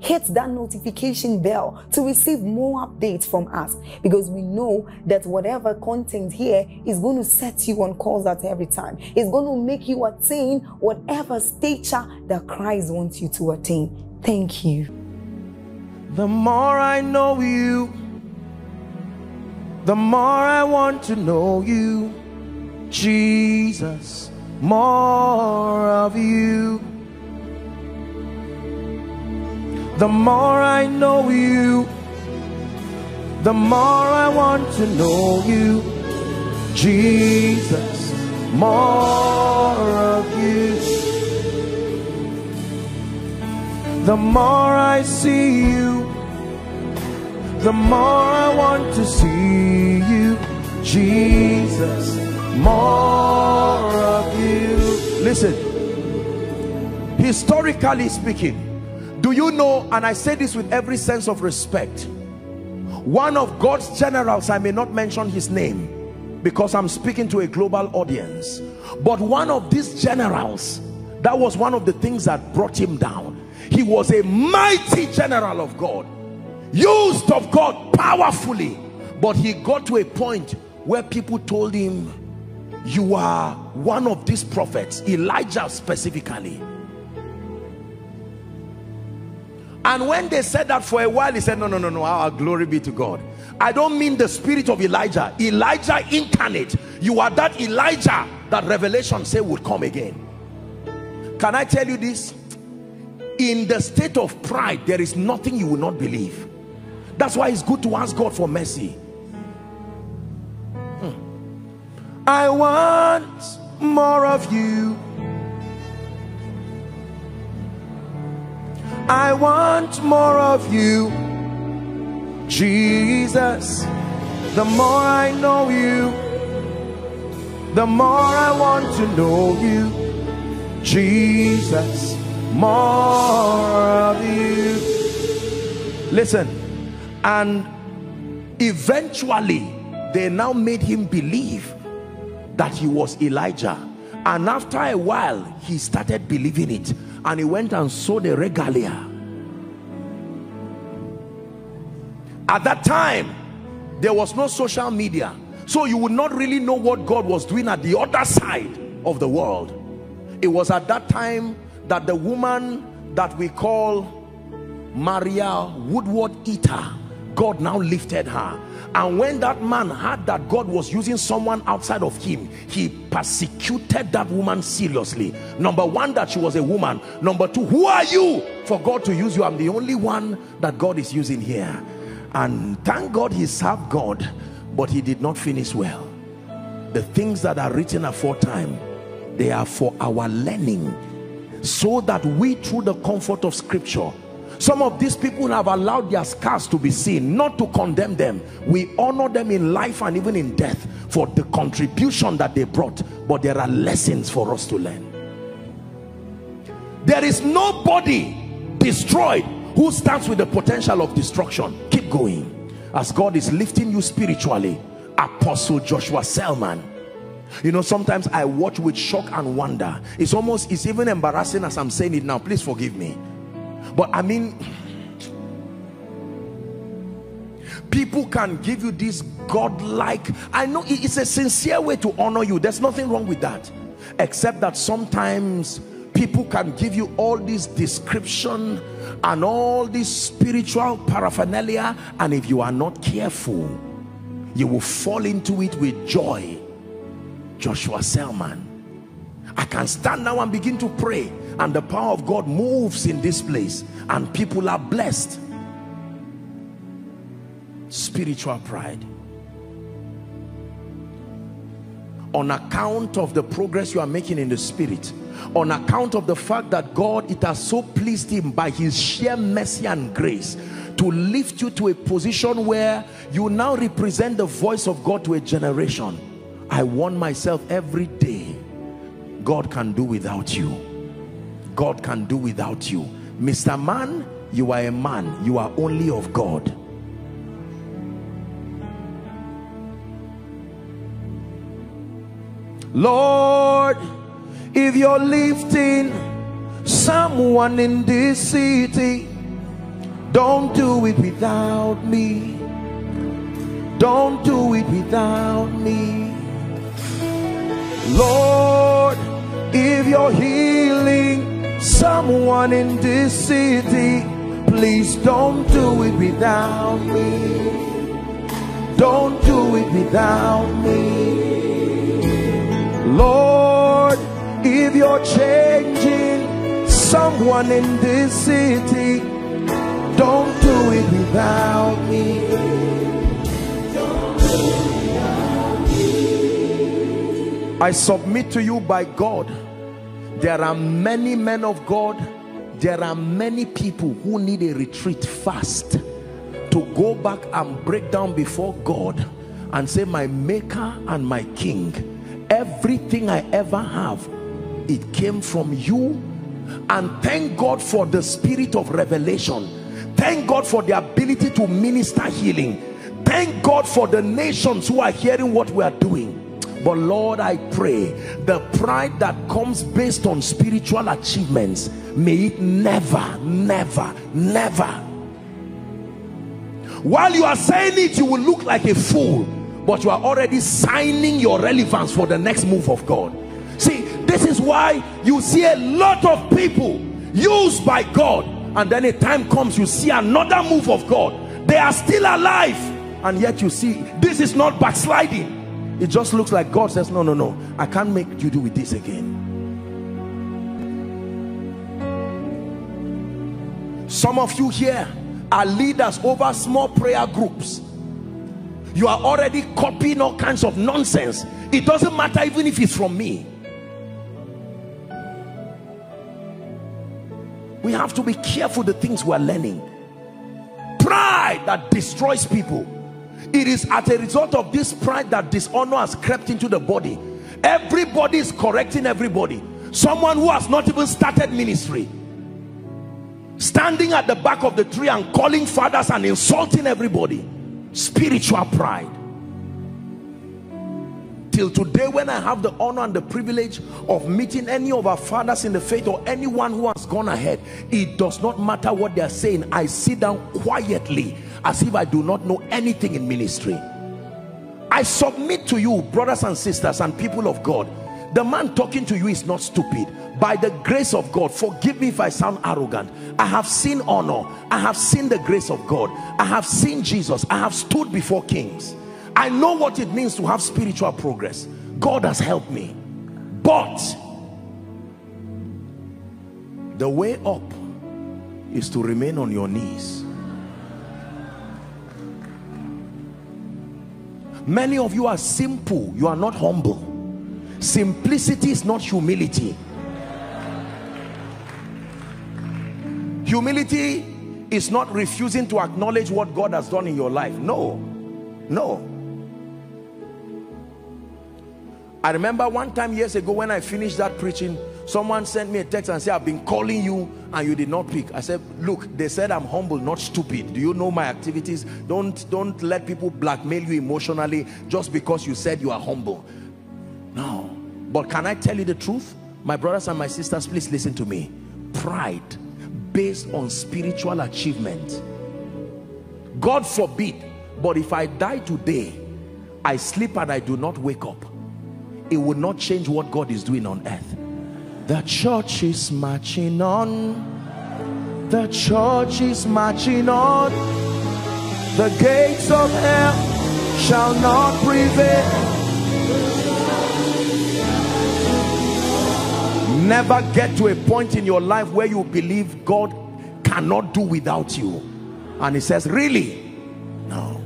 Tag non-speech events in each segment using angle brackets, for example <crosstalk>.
hit that notification bell to receive more updates from us because we know that whatever content here is going to set you on course at every time. It's going to make you attain whatever stature that Christ wants you to attain. Thank you. The more I know you, the more I want to know you, Jesus, more of you. The more I know you, the more I want to know you, Jesus, more of you. The more I see you, the more I want to see you, Jesus, more of you. Listen, historically speaking, do you know, and I say this with every sense of respect, one of God's generals, I may not mention his name because I'm speaking to a global audience, but one of these generals, that was one of the things that brought him down. He was a mighty general of God, used of God powerfully, but he got to a point where people told him, you are one of these prophets, Elijah specifically And when they said that for a while, he said, no, no, no, no, our glory be to God. I don't mean the spirit of Elijah. Elijah incarnate. You are that Elijah that Revelation say would come again. Can I tell you this? In the state of pride, there is nothing you will not believe. That's why it's good to ask God for mercy. Hmm. I want more of you. I want more of you. Jesus the more I know you the more I want to know you. Jesus more of you. Listen and eventually they now made him believe that he was Elijah. And after a while he started believing it and he went and sewed a regalia. At that time there was no social media. So you would not really know what God was doing at the other side of the world. It was at that time that the woman that we call Maria Woodward Eater God now lifted her and when that man heard that God was using someone outside of him he persecuted that woman seriously. Number one that she was a woman. Number two who are you for God to use you? I'm the only one that God is using here. And thank God he served God but he did not finish well. The things that are written aforetime they are for our learning so that we through the comfort of scripture some of these people have allowed their scars to be seen not to condemn them. We honor them in life and even in death for the contribution that they brought but there are lessons for us to learn. There is nobody destroyed who stands with the potential of destruction. Keep going. As God is lifting you spiritually apostle Joshua Selman. You know sometimes I watch with shock and wonder. It's almost it's even embarrassing as I'm saying it now. Please forgive me but I mean people can give you this godlike I know it's a sincere way to honor you. There's nothing wrong with that. Except that sometimes people can give you all this description and all this spiritual paraphernalia and if you are not careful you will fall into it with joy. Joshua Selman I can stand now and begin to pray. And the power of God moves in this place. And people are blessed. Spiritual pride. On account of the progress you are making in the spirit. On account of the fact that God it has so pleased him by his sheer mercy and grace to lift you to a position where you now represent the voice of God to a generation. I warn myself every day God can do without you God can do without you Mr. Man you are a man you are only of God Lord, if you're lifting someone in this city, don't do it without me. Don't do it without me. Lord, if you're healing someone in this city, please don't do it without me. Don't do it without me. Lord, if you're changing someone in this city, don't do it without me. I submit to you by God, there are many men of God, there are many people who need a retreat fast to go back and break down before God and say, my maker and my king, everything I ever have it came from you. And thank God for the spirit of revelation. Thank God for the ability to minister healing. Thank God for the nations who are hearing what we are doing but Lord I pray the pride that comes based on spiritual achievements may it never never never. While you are saying it you will look like a fool but you are already signing your relevance for the next move of God. See this is why you see a lot of people used by God and then a time comes you see another move of God. They are still alive and yet you see this is not backsliding it just looks like God says no no no. I can't make you do with this again. Some of you here are leaders over small prayer groups. You are already copying all kinds of nonsense. It doesn't matter even if it's from me. We have to be careful the things we're learning. Pride that destroys people it is as a result of this pride that dishonor has crept into the body. Everybody is correcting everybody. Someone who has not even started ministry standing at the back of the tree and calling fathers and insulting everybody. Spiritual pride. Till today when I have the honor and the privilege of meeting any of our fathers in the faith or anyone who has gone ahead it does not matter what they are saying. I sit down quietly as if I do not know anything in ministry. I submit to you brothers and sisters and people of God the man talking to you is not stupid. By the grace of God forgive me if I sound arrogant. I have seen honor. I have seen the grace of God. I have seen Jesus. I have stood before kings. I know what it means to have spiritual progress. God has helped me. But the way up is to remain on your knees many of you are simple. You are not humble. Simplicity is not humility. Humility is not refusing to acknowledge what God has done in your life. No. No. I remember one time years ago when I finished that preaching someone sent me a text and said I've been calling you and you did not pick. I said look they said I'm humble not stupid. Do you know my activities? Don't don't let people blackmail you emotionally just because you said you are humble. No but can I tell you the truth? My brothers and my sisters please listen to me. Pride based on spiritual achievement. God forbid but if I die today I sleep and I do not wake up it will not change what God is doing on earth the church is marching on The church is marching on. The gates of hell shall not prevail. Never get to a point in your life where you believe God cannot do without you. And he says, really? No.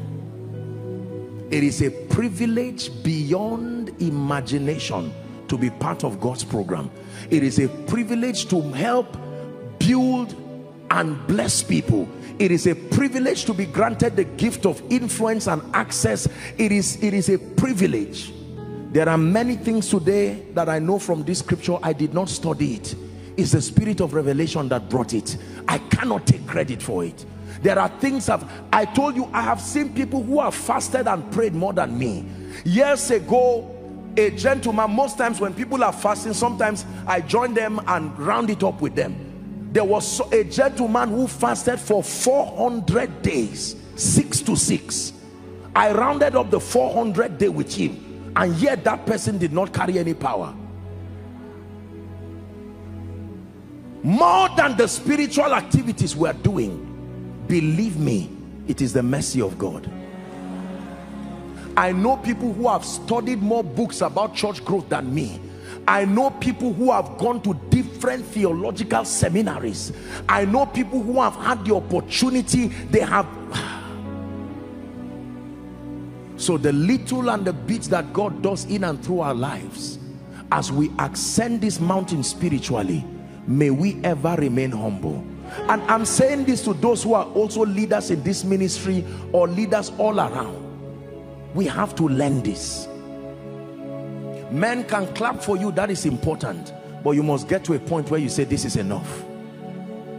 It is a privilege beyond imagination to be part of God's program. It is a privilege to help build and bless people. It is a privilege to be granted the gift of influence and access. It is, it is a privilege there are many things today that I know from this scripture. I did not study it. It's the spirit of revelation that brought it. I cannot take credit for it. There are things I've, I told you, I have seen people who have fasted and prayed more than me. Years ago, a gentleman, most times when people are fasting, sometimes I join them and round it up with them. There was a gentleman who fasted for 400 days, six to six. I rounded up the 400 day with him and yet that person did not carry any power more than the spiritual activities we are doing believe me it is the mercy of God I know people who have studied more books about church growth than me I know people who have gone to different theological seminaries I know people who have had the opportunity they have <sighs> so the little and the bits that God does in and through our lives, as we ascend this mountain spiritually, may we ever remain humble. And I'm saying this to those who are also leaders in this ministry or leaders all around. We have to learn this. Men can clap for you, that is important. But you must get to a point where you say, this is enough.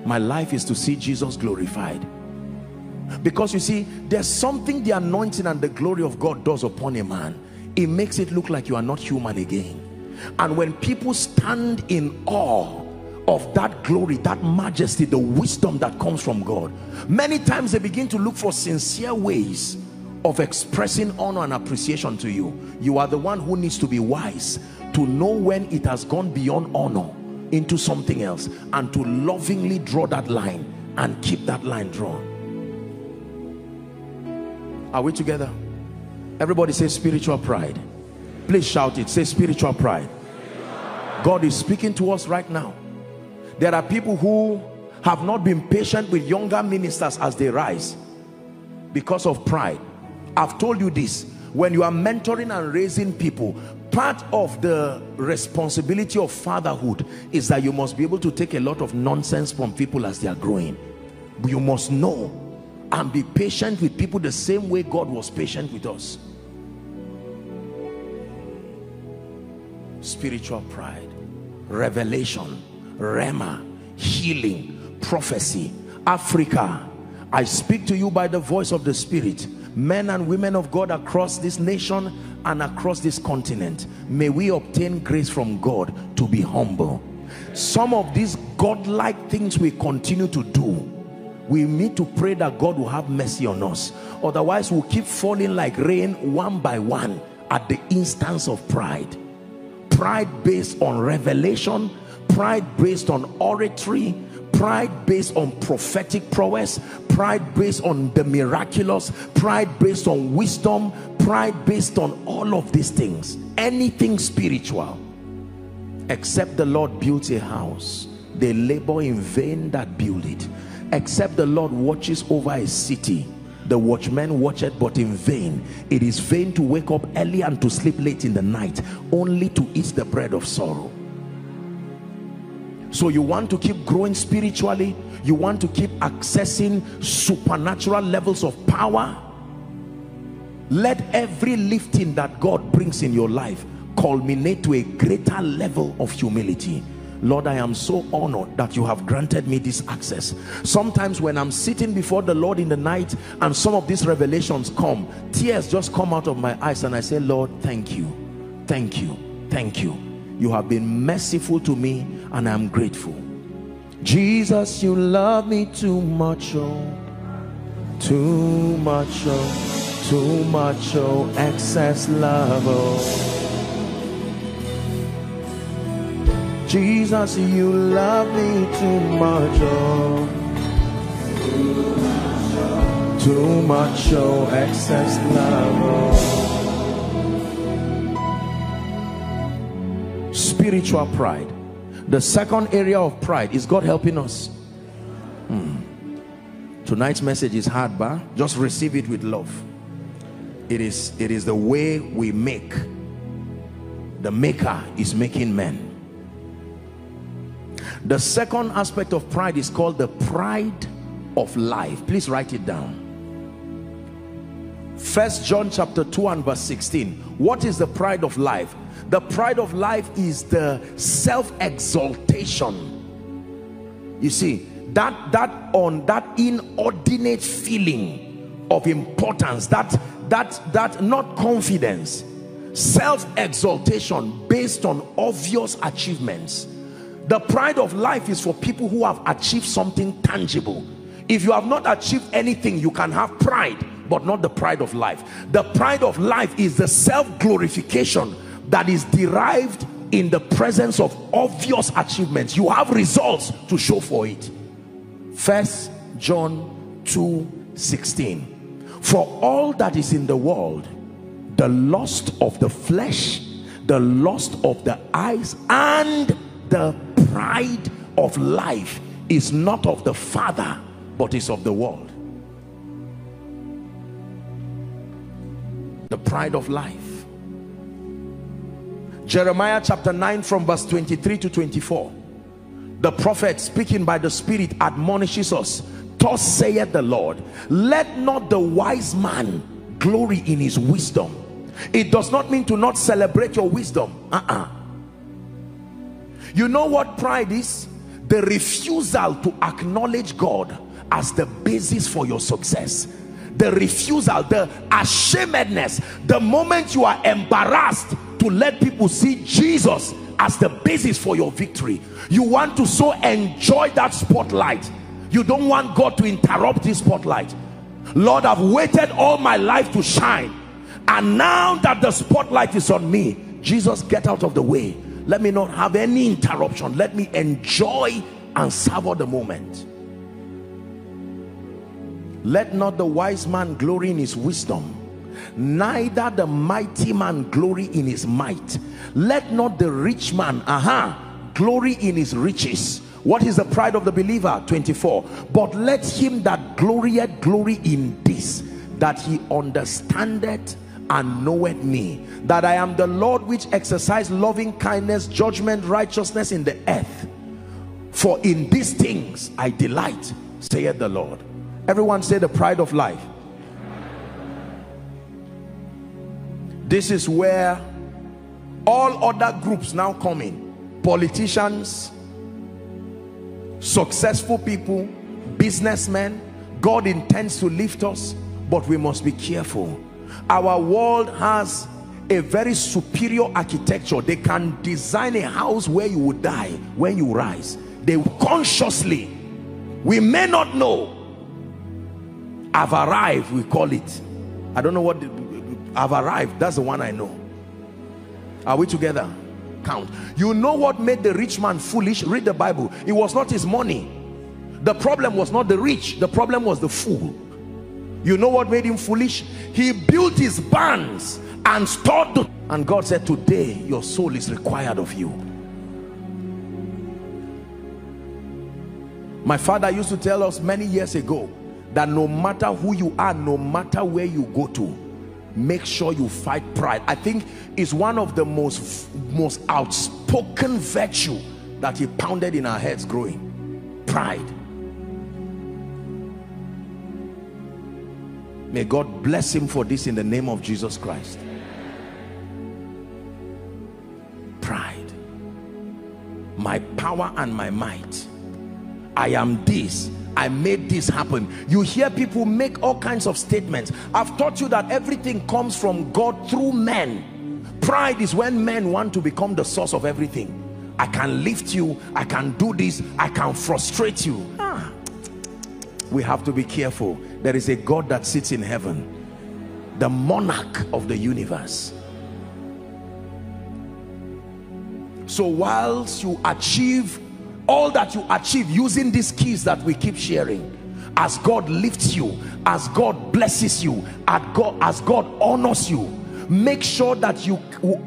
My life is to see Jesus glorified because you see there's something the anointing and the glory of God does upon a man it makes it look like you are not human again and when people stand in awe of that glory that majesty the wisdom that comes from God many times they begin to look for sincere ways of expressing honor and appreciation to you you are the one who needs to be wise to know when it has gone beyond honor into something else and to lovingly draw that line and keep that line drawn are we together? Everybody say spiritual pride. Please shout it. Say spiritual pride. God is speaking to us right now. There are people who have not been patient with younger ministers as they rise because of pride. I've told you this. When you are mentoring and raising people, part of the responsibility of fatherhood is that you must be able to take a lot of nonsense from people as they are growing. You must know and be patient with people the same way God was patient with us spiritual pride revelation rhema healing prophecy africa i speak to you by the voice of the spirit men and women of god across this nation and across this continent. May we obtain grace from god to be humble. Some of these godlike things we continue to do we need to pray that God will have mercy on us. Otherwise we'll keep falling like rain one by one at the instance of pride. Pride based on revelation pride based on oratory pride based on prophetic prowess pride based on the miraculous pride based on wisdom pride based on all of these things. Anything spiritual except the Lord builds a house they labor in vain that build it. Except the Lord watches over a city the watchman watcheth but in vain. It is vain to wake up early and to sleep late in the night only to eat the bread of sorrow so you want to keep growing spiritually you want to keep accessing supernatural levels of power let every lifting that God brings in your life culminate to a greater level of humility Lord, I am so honored that you have granted me this access. Sometimes when I'm sitting before the Lord in the night and some of these revelations come, tears just come out of my eyes and I say, Lord, thank you, thank you, thank you. You have been merciful to me and I'm grateful. Jesus, you love me too much, oh, too much, oh, too much, oh, excess love, oh. Jesus, you love me too much. Oh. Too much show, excess love. Oh. Spiritual pride. The second area of pride is God helping us. Hmm. Tonight's message is hard, but just receive it with love. It is, it is the way we make. The maker is making men. The second aspect of pride is called the pride of life. Please write it down. First John chapter 2 and verse 16. What is the pride of life? The pride of life is the self-exaltation. You see, that that on that inordinate feeling of importance, that that that not confidence, self-exaltation based on obvious achievements. The pride of life is for people who have achieved something tangible. If you have not achieved anything, you can have pride but not the pride of life. The pride of life is the self-glorification that is derived in the presence of obvious achievements. You have results to show for it. First John 2 16. For all that is in the world, the lust of the flesh, the lust of the eyes, and the pride of life is not of the Father, but is of the world. the pride of life Jeremiah chapter 9 from verse 23 to 24 the prophet speaking by the spirit admonishes us thus saith the Lord let not the wise man glory in his wisdom. It does not mean to not celebrate your wisdom. Uh-uh. You know what pride is? The refusal to acknowledge God as the basis for your success. The refusal the ashamedness. The moment you are embarrassed to let people see jesus as the basis for your victory. You want to so enjoy that spotlight. You don't want god to interrupt this spotlight. Lord i've waited all my life to shine. And now that the spotlight is on me jesus get out of the way. Let me not have any interruption. Let me enjoy and savor the moment. Let not the wise man glory in his wisdom neither the mighty man glory in his might. Let not the rich man aha glory in his riches. What is the pride of the believer? 24 but let him that glorieth glory in this that he understandeth and knoweth me that i am the lord which exercise loving kindness judgment righteousness in the earth. For in these things i delight saith the lord. Everyone say the pride of life. This is where all other groups now come in. Politicians, successful people, businessmen. God intends to lift us, but we must be careful. Our world has a very superior architecture. They can design a house where you would die when you rise. They consciously, we may not know, I've arrived, we call it. I don't know what, I've arrived. That's the one I know. Are we together? Count. You know what made the rich man foolish? Read the Bible. It was not his money. The problem was not the rich. The problem was the fool. You know what made him foolish? He built his barns and stored. And God said, today your soul is required of you. My father used to tell us many years ago, that no matter who you are no matter where you go to make sure you fight pride. I think is one of the most most outspoken virtue that he pounded in our heads growing. Pride. May god bless him for this in the name of jesus christ. Pride. My power and my might. I am this I made this happen. You hear people make all kinds of statements. I've taught you that everything comes from God through men. Pride is when men want to become the source of everything. I can lift you. I can do this. I can frustrate you. Ah. We have to be careful. There is a God that sits in heaven. The monarch of the universe. So whilst you achieve all that you achieve using these keys that we keep sharing. As God lifts you as God blesses you as God, as God honors you make sure that you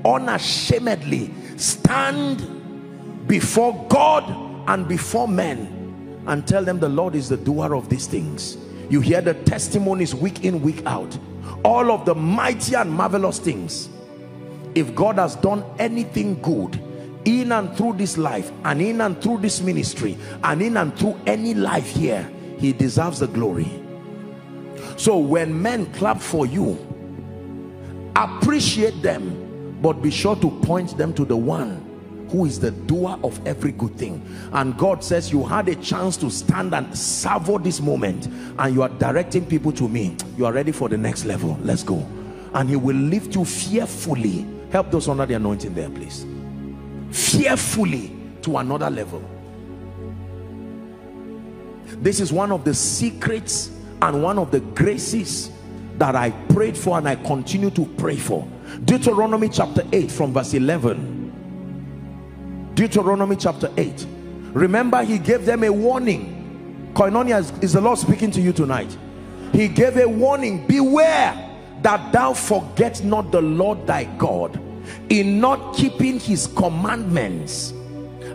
unashamedly stand before God and before men and tell them the Lord is the doer of these things. You hear the testimonies week in week out. All of the mighty and marvelous things. If God has done anything good in and through this life and in and through this ministry and in and through any life here he deserves the glory. So when men clap for you appreciate them but be sure to point them to the one who is the doer of every good thing. And God says you had a chance to stand and savor this moment and you are directing people to me. You are ready for the next level. Let's go. And he will lift you fearfully. Help those under the anointing there please fearfully to another level. This is one of the secrets and one of the graces that I prayed for and I continue to pray for. Deuteronomy chapter 8 from verse 11 Deuteronomy chapter 8 remember he gave them a warning. Koinonia is, is the Lord speaking to you tonight? He gave a warning. Beware that thou forget not the Lord thy God in not keeping his commandments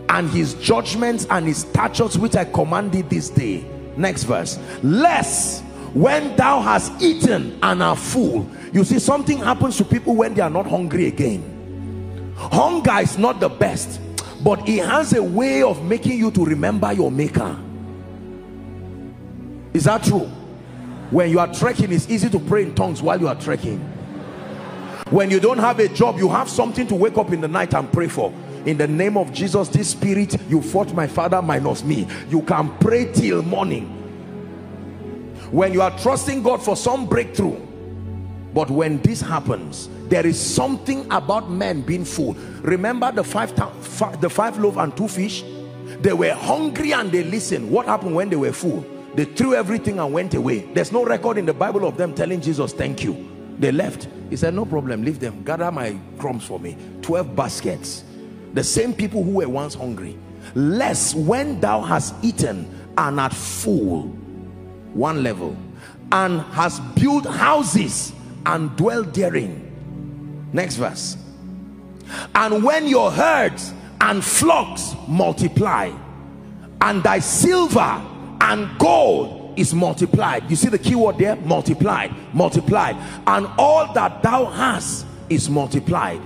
and his judgments and his statutes which I commanded this day. Next verse. Less when thou hast eaten and are full you see something happens to people when they are not hungry again. Hunger is not the best but it has a way of making you to remember your maker. Is that true? When you are trekking it's easy to pray in tongues while you are trekking when you don't have a job you have something to wake up in the night and pray for. In the name of Jesus this spirit you fought my father minus me. You can pray till morning. When you are trusting God for some breakthrough but when this happens there is something about men being full remember the five the five loaves and two fish? They were hungry and they listened. What happened when they were full they threw everything and went away. There's no record in the bible of them telling jesus thank you. They left he said no problem leave them. Gather my crumbs for me. 12 baskets. The same people who were once hungry. Lest when thou hast eaten and art full. One level. And has built houses and dwelt therein. Next verse. And when your herds and flocks multiply and thy silver and gold is multiplied. You see the key word there? Multiplied. Multiplied. And all that thou hast is multiplied.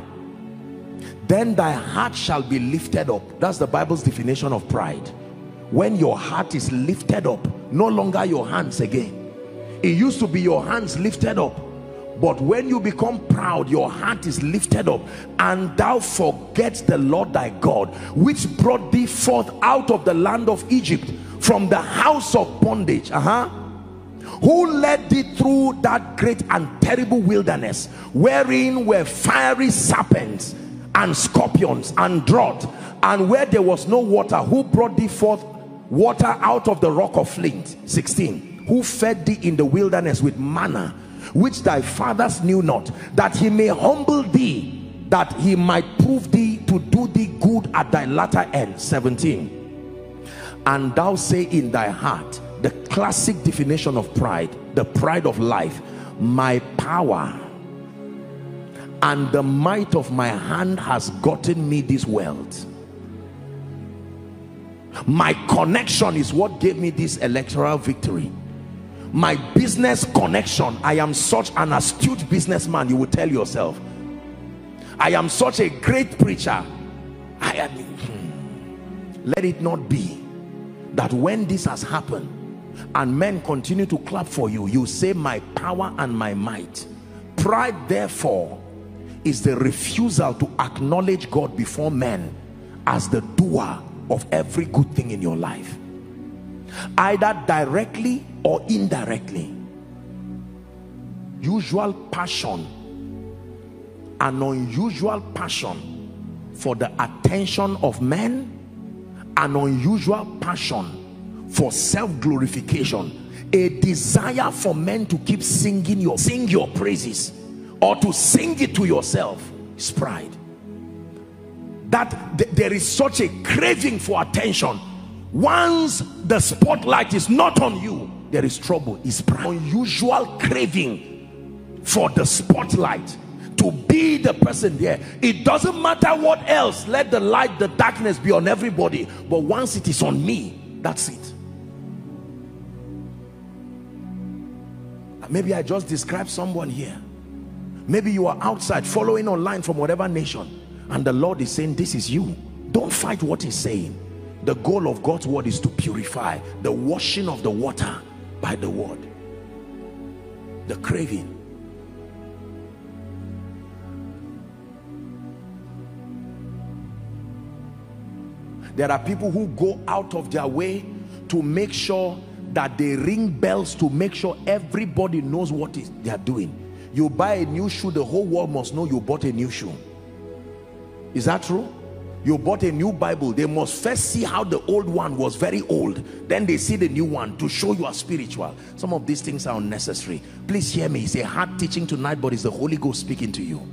Then thy heart shall be lifted up. That's the bible's definition of pride. When your heart is lifted up no longer your hands again. It used to be your hands lifted up but when you become proud your heart is lifted up and thou forget the lord thy god which brought thee forth out of the land of egypt from the house of bondage uh-huh who led thee through that great and terrible wilderness wherein were fiery serpents and scorpions and drought and where there was no water who brought thee forth water out of the rock of flint? 16 who fed thee in the wilderness with manna which thy fathers knew not that he may humble thee that he might prove thee to do thee good at thy latter end? 17 and thou say in thy heart the classic definition of pride the pride of life my power and the might of my hand has gotten me this wealth my connection is what gave me this electoral victory. My business connection i am such an astute businessman you will tell yourself. I am such a great preacher. I am hmm. let it not be that when this has happened and men continue to clap for you you say my power and my might. Pride therefore is the refusal to acknowledge God before men as the doer of every good thing in your life. Either directly or indirectly. Usual passion an unusual passion for the attention of men an unusual passion for self-glorification. A desire for men to keep singing your sing your praises or to sing it to yourself is pride. That th there is such a craving for attention. Once the spotlight is not on you there is trouble. Is unusual craving for the spotlight to be the person there. It doesn't matter what else. Let the light the darkness be on everybody. But once it is on me that's it. Maybe i just described someone here. Maybe you are outside following online from whatever nation. And the lord is saying this is you. Don't fight what he's saying. The goal of god's word is to purify the washing of the water by the word. The craving there are people who go out of their way to make sure that they ring bells to make sure everybody knows what they are doing. You buy a new shoe the whole world must know you bought a new shoe. Is that true? You bought a new bible they must first see how the old one was very old then they see the new one to show you are spiritual. Some of these things are unnecessary. Please hear me it's a hard teaching tonight but it's the holy ghost speaking to you.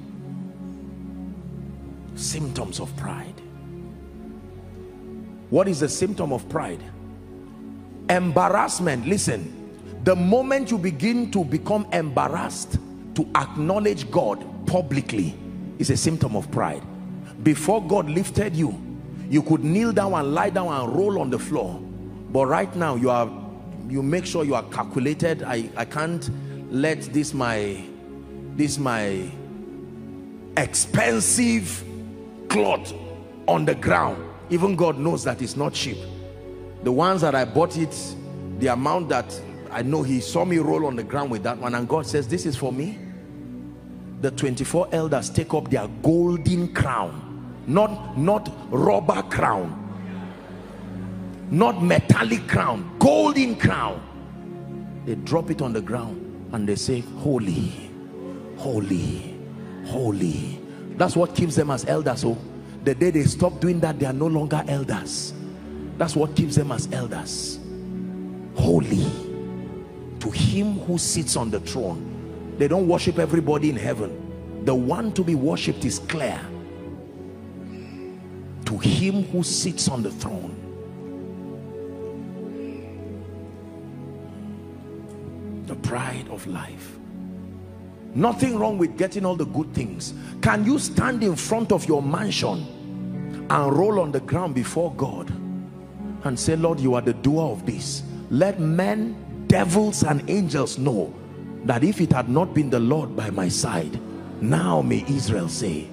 Symptoms of pride what is the symptom of pride? Embarrassment. Listen the moment you begin to become embarrassed to acknowledge god publicly is a symptom of pride. Before God lifted you you could kneel down and lie down and roll on the floor. But right now you are you make sure you are calculated. I, I can't let this my this my expensive cloth on the ground even God knows that it's not cheap. The ones that I bought it the amount that I know he saw me roll on the ground with that one and God says this is for me. The 24 elders take up their golden crown not not rubber crown not metallic crown golden crown. They drop it on the ground and they say holy holy holy. That's what keeps them as elders so oh. The day they stop doing that they are no longer elders. That's what keeps them as elders. Holy. To him who sits on the throne. They don't worship everybody in heaven. The one to be worshipped is clear. To him who sits on the throne. The pride of life. Nothing wrong with getting all the good things. Can you stand in front of your mansion and roll on the ground before God and say Lord you are the doer of this let men devils and angels know that if it had not been the Lord by my side now may Israel say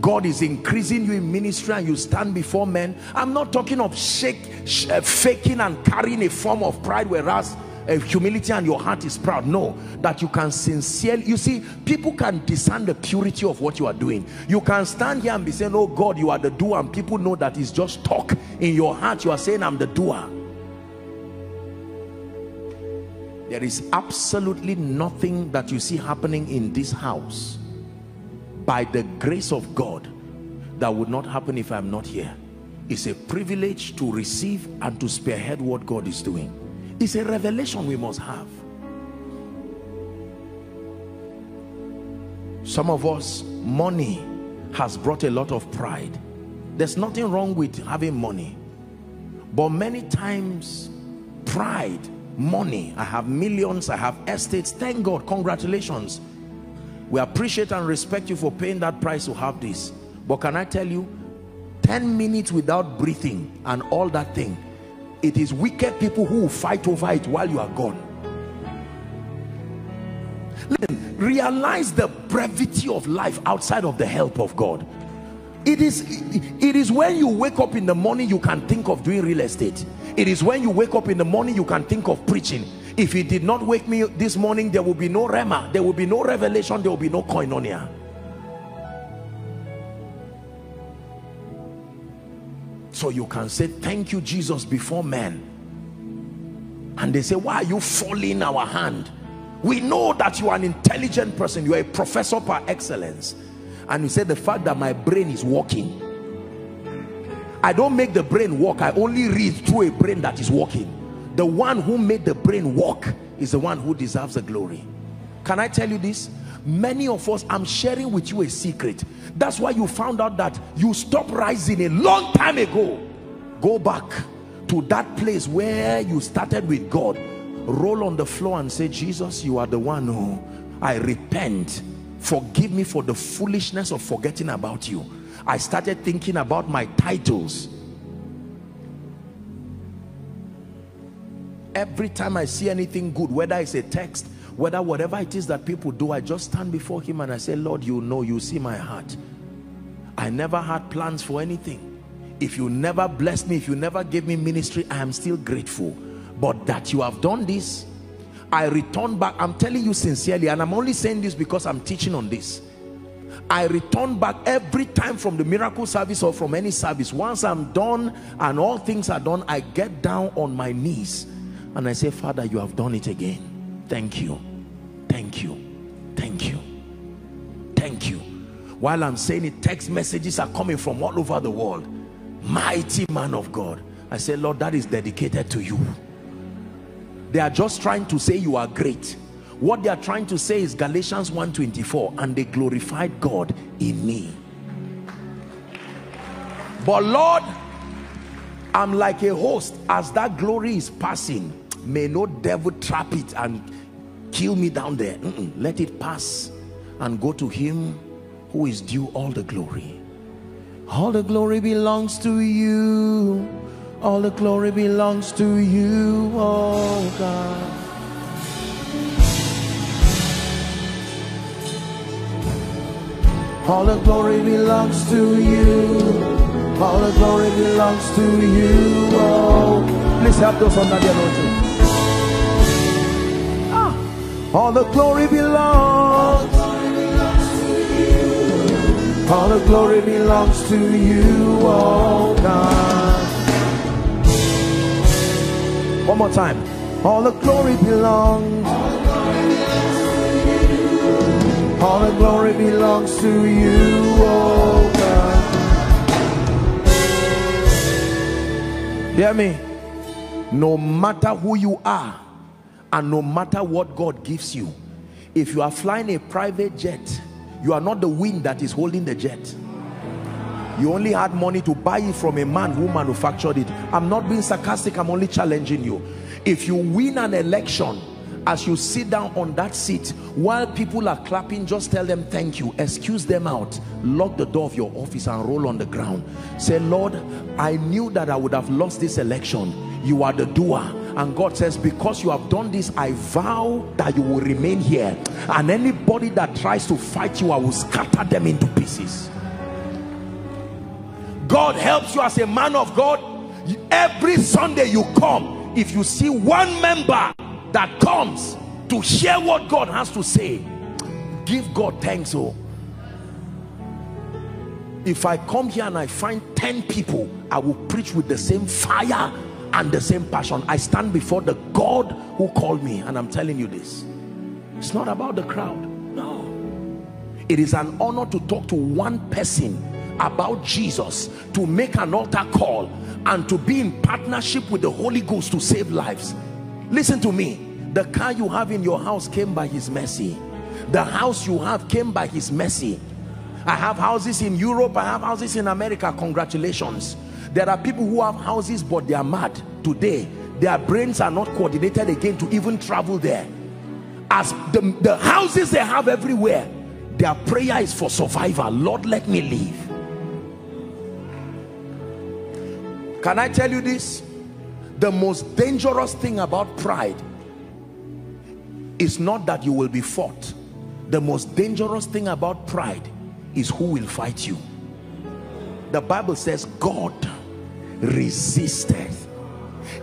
God is increasing you in ministry and you stand before men. I'm not talking of shake, sh uh, faking and carrying a form of pride whereas uh, humility and your heart is proud. No, that you can sincerely, you see, people can discern the purity of what you are doing. You can stand here and be saying, oh God, you are the doer and people know that it's just talk. In your heart, you are saying, I'm the doer. There is absolutely nothing that you see happening in this house by the grace of God that would not happen if I'm not here it's a privilege to receive and to spearhead what God is doing it's a revelation we must have. Some of us money has brought a lot of pride. There's nothing wrong with having money. But many times pride money i have millions i have estates. Thank god congratulations. We appreciate and respect you for paying that price to have this. But can i tell you 10 minutes without breathing and all that thing it is wicked people who fight over it while you are gone. Listen, realize the brevity of life outside of the help of god. It is it is when you wake up in the morning you can think of doing real estate. It is when you wake up in the morning you can think of preaching. If he did not wake me this morning there will be no rhema there will be no revelation there will be no koinonia you can say thank you jesus before men. And they say why are you falling in our hand? We know that you are an intelligent person. You are a professor par excellence. And you say the fact that my brain is working. I don't make the brain work. I only read through a brain that is working. The one who made the brain work is the one who deserves the glory. Can i tell you this many of us i'm sharing with you a secret. That's why you found out that you stopped rising a long time ago. Go back to that place where you started with God. Roll on the floor and say Jesus you are the one who I repent. Forgive me for the foolishness of forgetting about you. I started thinking about my titles. Every time I see anything good whether it's a text whether whatever it is that people do I just stand before him and I say Lord you know you see my heart. I never had plans for anything. If you never blessed me if you never gave me ministry I am still grateful. But that you have done this I return back. I'm telling you sincerely and I'm only saying this because I'm teaching on this. I return back every time from the miracle service or from any service. Once I'm done and all things are done I get down on my knees and I say father you have done it again thank you. Thank you. Thank you. Thank you. While I'm saying it text messages are coming from all over the world. Mighty man of God. I say Lord that is dedicated to you. They are just trying to say you are great. What they are trying to say is Galatians 1:24 and they glorified God in me. But Lord I'm like a host. As that glory is passing may no devil trap it and kill me down there mm -mm. let it pass and go to him who is due all the glory all the glory belongs to you. All the glory belongs to you, oh God. All the glory belongs to you. All the glory belongs to you, oh. Please help those on that anointing. All the glory belongs. All the glory belongs to you, oh God. One more time. All the glory belongs. All the glory belongs to you, oh God. Hear me. No matter who you are, and no matter what God gives you, if you are flying a private jet, you are not the wind that is holding the jet. You only had money to buy it from a man who manufactured it. I'm not being sarcastic i'm only challenging you. If you win an election as you sit down on that seat while people are clapping just tell them thank you. Excuse them out. Lock the door of your office and roll on the ground. Say lord i knew that i would have lost this election. You are the doer and God says because you have done this I vow that you will remain here. And anybody that tries to fight you I will scatter them into pieces. God helps you as a man of God. Every Sunday you come if you see one member that comes to hear what God has to say give God thanks oh. If I come here and I find 10 people I will preach with the same fire and the same passion. I stand before the God who called me and I'm telling you this. It's not about the crowd. No. It is an honor to talk to one person about Jesus to make an altar call and to be in partnership with the Holy Ghost to save lives. Listen to me. The car you have in your house came by his mercy. The house you have came by his mercy. I have houses in Europe. I have houses in America. Congratulations there are people who have houses but they are mad today. Their brains are not coordinated again to even travel there. As the, the houses they have everywhere their prayer is for survival. Lord let me live. Can i tell you this? The most dangerous thing about pride is not that you will be fought. The most dangerous thing about pride is who will fight you. The bible says god resisted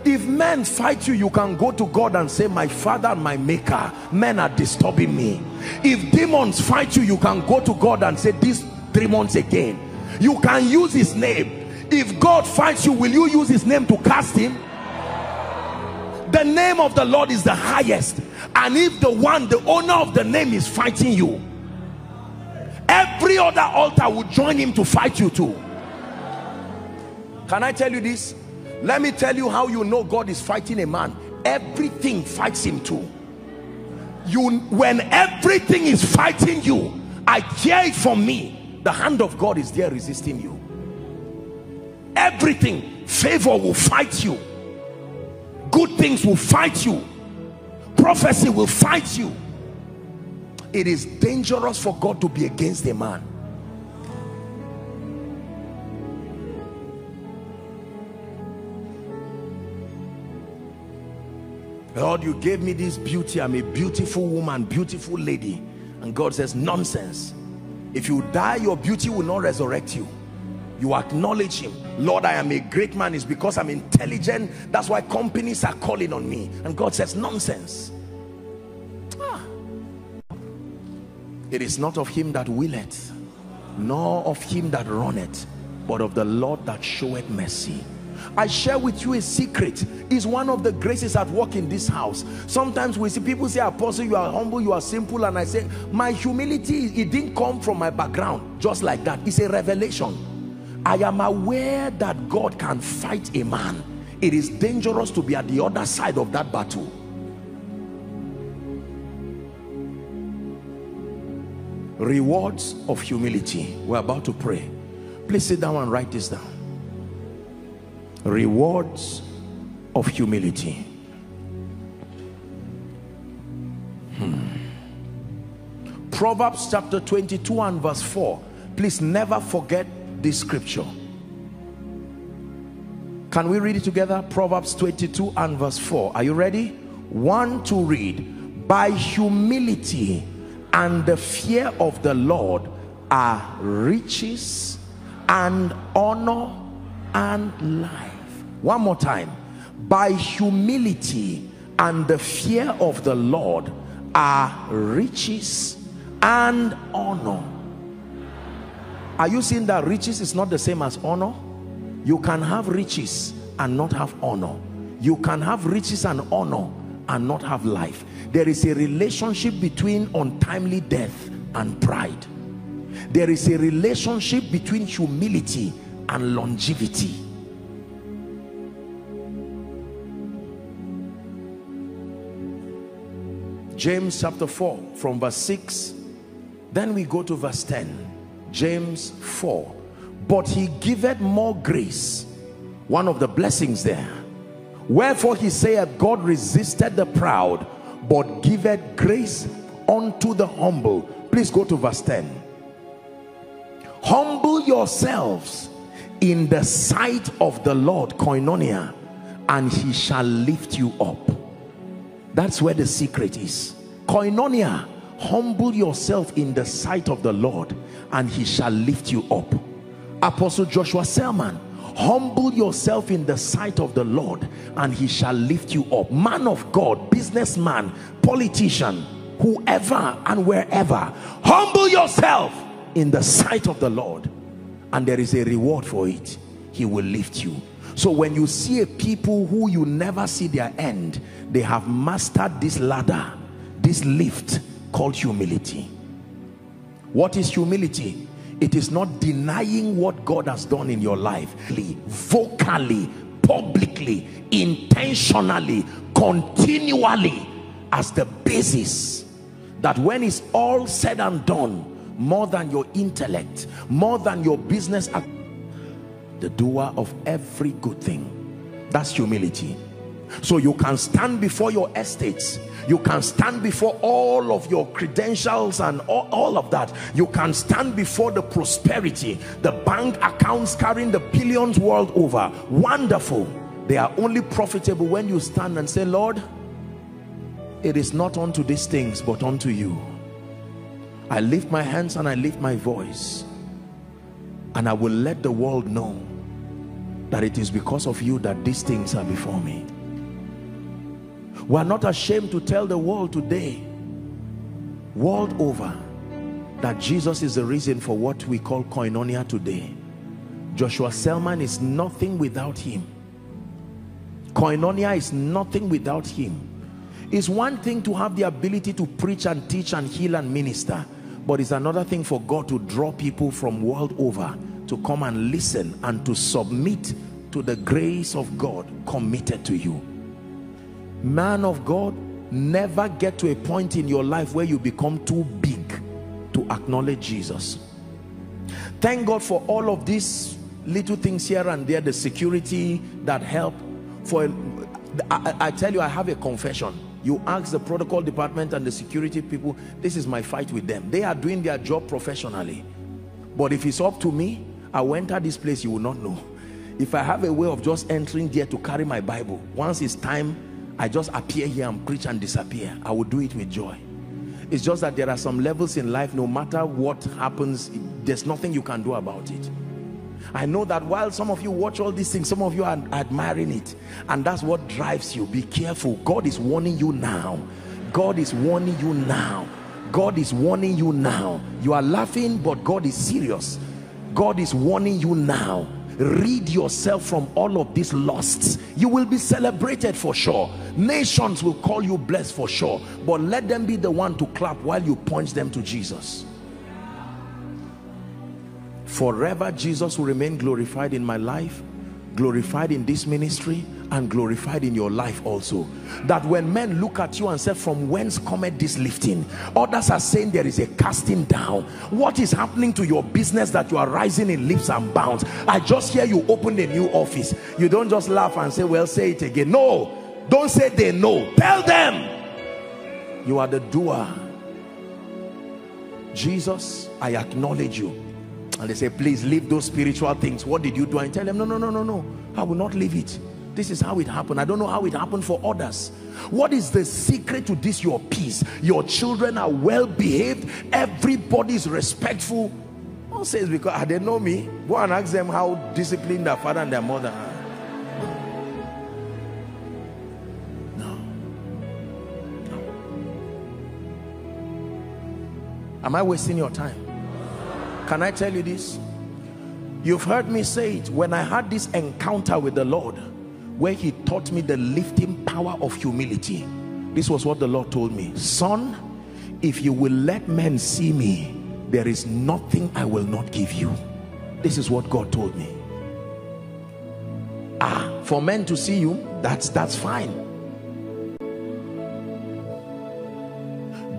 if men fight you you can go to god and say my father my maker men are disturbing me. If demons fight you you can go to god and say these demons again you can use his name. If god fights you will you use his name to cast him? The name of the lord is the highest and if the one the owner of the name is fighting you every other altar will join him to fight you too can I tell you this? Let me tell you how you know God is fighting a man. Everything fights him too. You, when everything is fighting you, I hear it from me. The hand of God is there resisting you. Everything, favor will fight you. good things will fight you prophecy will fight you it is dangerous for God to be against a man Lord you gave me this beauty. I'm a beautiful woman beautiful lady. And God says nonsense. If you die your beauty will not resurrect you. You acknowledge him. Lord i am a great man. It's because i'm intelligent. That's why companies are calling on me. And god says nonsense. Ah. it is not of him that willeth nor of him that runneth but of the lord that showeth mercy I share with you a secret. Is one of the graces at work in this house. Sometimes we see people say apostle you are humble you are simple and I say my humility it didn't come from my background just like that. It's a revelation. I am aware that God can fight a man. It is dangerous to be at the other side of that battle. Rewards of humility. We're about to pray. Please sit down and write this down rewards of humility. Hmm. Proverbs chapter 22 and verse 4 please never forget this scripture. Can we read it together? Proverbs 22 and verse 4 are you ready? One to read. By humility and the fear of the Lord are riches and honor and life one more time. By humility and the fear of the Lord are riches and honor. Are you seeing that riches is not the same as honor? You can have riches and not have honor. You can have riches and honor and not have life. There is a relationship between untimely death and pride. There is a relationship between humility and longevity James chapter 4 from verse 6 then we go to verse 10 James 4 but he giveth more grace one of the blessings there. Wherefore he saith God resisted the proud but giveth grace unto the humble. Please go to verse 10 humble yourselves in the sight of the Lord koinonia and he shall lift you up that's where the secret is. Koinonia humble yourself in the sight of the Lord and he shall lift you up. Apostle Joshua Selman humble yourself in the sight of the Lord and he shall lift you up. Man of God businessman politician whoever and wherever humble yourself in the sight of the Lord and there is a reward for it. He will lift you so when you see a people who you never see their end they have mastered this ladder this lift called humility. What is humility? It is not denying what God has done in your life. Vocally publicly intentionally continually as the basis that when it's all said and done more than your intellect more than your business the doer of every good thing. That's humility. So you can stand before your estates. You can stand before all of your credentials and all, all, of that. You can stand before the prosperity the bank accounts carrying the billions world over. Wonderful. They are only profitable when you stand and say lord it is not unto these things but unto you. I lift my hands and i lift my voice and i will let the world know that it is because of you that these things are before me. We are not ashamed to tell the world today world over that Jesus is the reason for what we call koinonia today. Joshua Selman is nothing without him. Koinonia is nothing without him. It's one thing to have the ability to preach and teach and heal and minister but it's another thing for God to draw people from world over to come and listen and to submit to the grace of God committed to you. Man of God never get to a point in your life where you become too big to acknowledge Jesus. Thank God for all of these little things here and there the security that help. For I, I tell you I have a confession. You ask the protocol department and the security people this is my fight with them. They are doing their job professionally. But if it's up to me I will enter this place you will not know if I have a way of just entering there to carry my Bible once it's time I just appear here and preach and disappear I will do it with joy it's just that there are some levels in life no matter what happens there's nothing you can do about it I know that while some of you watch all these things, some of you are admiring it. And that's what drives you. Be careful. God is warning you now. God is warning you now. God is warning you now. You are laughing, but God is serious. God is warning you now. Read yourself from all of these lusts. You will be celebrated for sure. Nations will call you blessed for sure. But let them be the one to clap while you point them to Jesus forever Jesus will remain glorified in my life glorified in this ministry and glorified in your life also. That when men look at you and say from whence cometh this lifting? Others are saying there is a casting down. What is happening to your business that you are rising in leaps and bounds? I just hear you open a new office. You don't just laugh and say well say it again. No. Don't say they know. Tell them. You are the doer. Jesus i acknowledge you and they say please leave those spiritual things. What did you do? And tell them no no no no no. I will not leave it. This is how it happened. I don't know how it happened for others. What is the secret to this? Your peace. Your children are well behaved. Everybody is respectful. One says because ah, they know me go and ask them how disciplined their father and their mother are. No. Am i wasting your time can I tell you this? You've heard me say it. When I had this encounter with the Lord, where he taught me the lifting power of humility, this was what the Lord told me. Son, if you will let men see me, there is nothing I will not give you. This is what God told me. Ah, for men to see you, that's that's fine.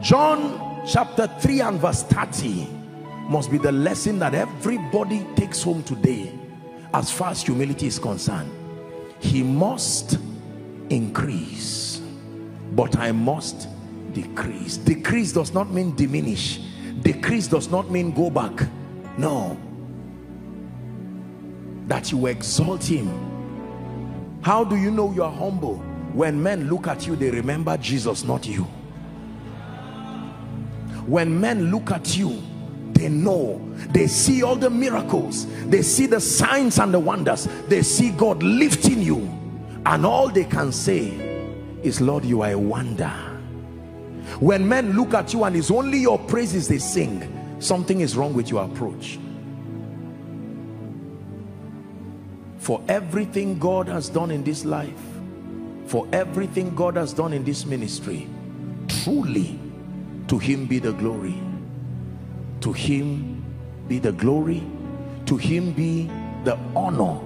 John chapter 3 and verse 30 must be the lesson that everybody takes home today as far as humility is concerned. He must increase but I must decrease. Decrease does not mean diminish. Decrease does not mean go back. No. That you exalt him. How do you know you are humble? When men look at you they remember Jesus not you. When men look at you they know. They see all the miracles. They see the signs and the wonders. They see God lifting you. And all they can say is Lord you are a wonder. When men look at you and it's only your praises they sing something is wrong with your approach. For everything God has done in this life for everything God has done in this ministry truly to him be the glory to him be the glory to him be the honor.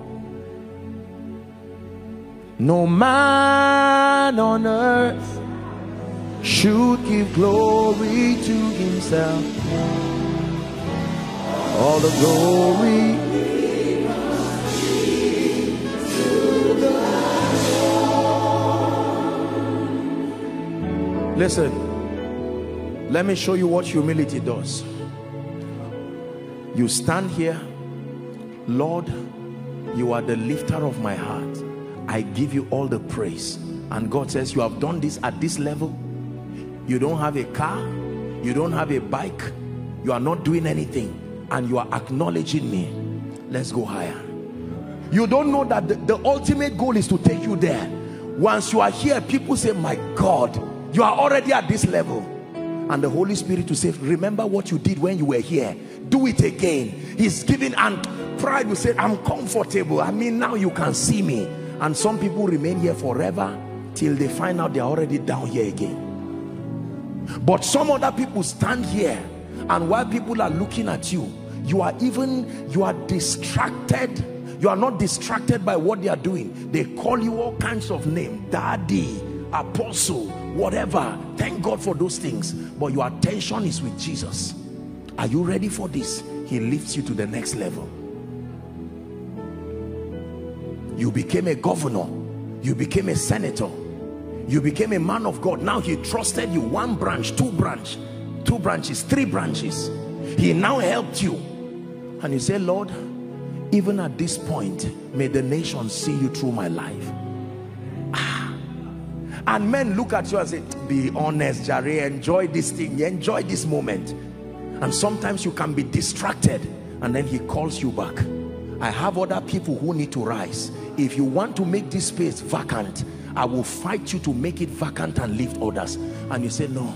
No man on earth should give glory to himself. All the glory listen let me show you what humility does you stand here. Lord you are the lifter of my heart. I give you all the praise. And god says you have done this at this level. You don't have a car. You don't have a bike. You are not doing anything. And you are acknowledging me. Let's go higher. You don't know that the, the ultimate goal is to take you there. Once you are here people say my god you are already at this level and the Holy Spirit to say remember what you did when you were here. Do it again. He's giving and pride will say I'm comfortable. I mean now you can see me. And some people remain here forever till they find out they're already down here again. But some other people stand here and while people are looking at you you are even you are distracted. You are not distracted by what they are doing. They call you all kinds of names daddy apostle whatever. Thank God for those things. But your attention is with Jesus. Are you ready for this? He lifts you to the next level. You became a governor. You became a senator. You became a man of God. Now he trusted you. One branch two branch. Two branches three branches. He now helped you. And you say Lord even at this point may the nation see you through my life. And men look at you and say be honest Jerry enjoy this thing enjoy this moment. And sometimes you can be distracted and then he calls you back. I have other people who need to rise. If you want to make this space vacant I will fight you to make it vacant and lift others. And you say no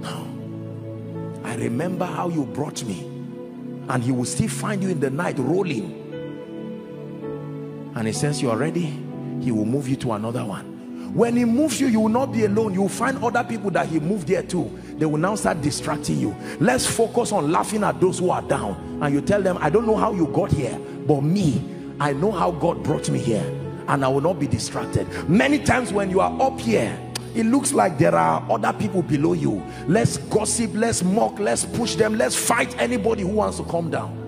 no. I remember how you brought me. And he will still find you in the night rolling. And he says you're ready? He will move you to another one when he moves you you will not be alone. You will find other people that he moved there too they will now start distracting you. Let's focus on laughing at those who are down. And you tell them i don't know how you got here but me i know how god brought me here and i will not be distracted. Many times when you are up here it looks like there are other people below you. Let's gossip let's mock let's push them let's fight anybody who wants to come down.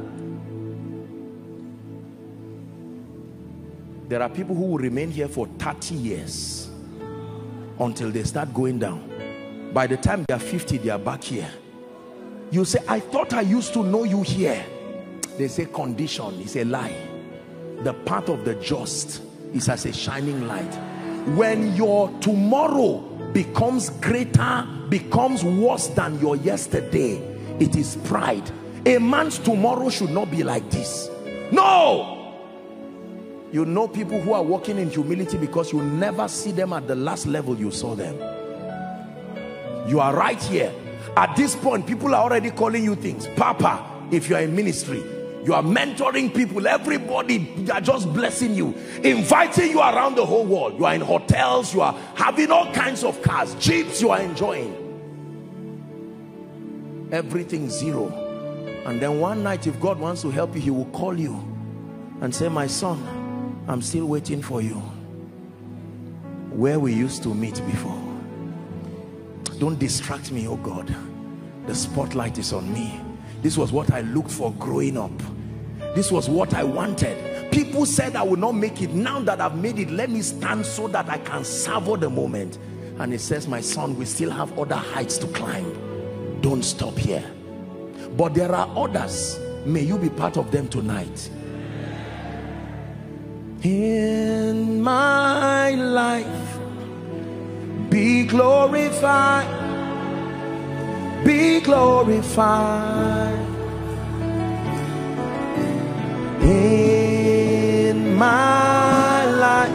There are people who will remain here for 30 years until they start going down. By the time they are 50 they are back here. You say i thought i used to know you here. They say condition is a lie. The path of the just is as a shining light. When your tomorrow becomes greater becomes worse than your yesterday it is pride. A man's tomorrow should not be like this. No you know people who are walking in humility because you never see them at the last level you saw them. You are right here. At this point people are already calling you things. Papa if you are in ministry you are mentoring people. Everybody they are just blessing you inviting you around the whole world. You are in hotels. You are having all kinds of cars jeeps you are enjoying. Everything zero. And then one night if God wants to help you he will call you and say my son I'm still waiting for you. Where we used to meet before. Don't distract me oh God. The spotlight is on me. This was what I looked for growing up. This was what I wanted. People said I would not make it. Now that I've made it let me stand so that I can savor the moment. And it says my son we still have other heights to climb. Don't stop here. But there are others. May you be part of them tonight in my life be glorified be glorified. In my life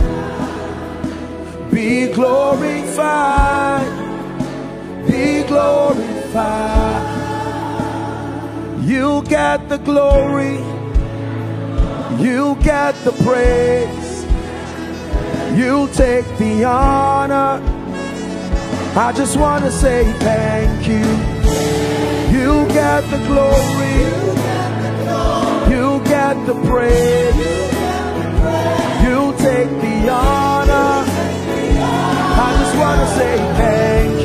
be glorified be glorified. You get the glory you get the praise. You take the honor. I just want to say thank you. You get the glory. You get the praise. You take the honor. I just want to say thank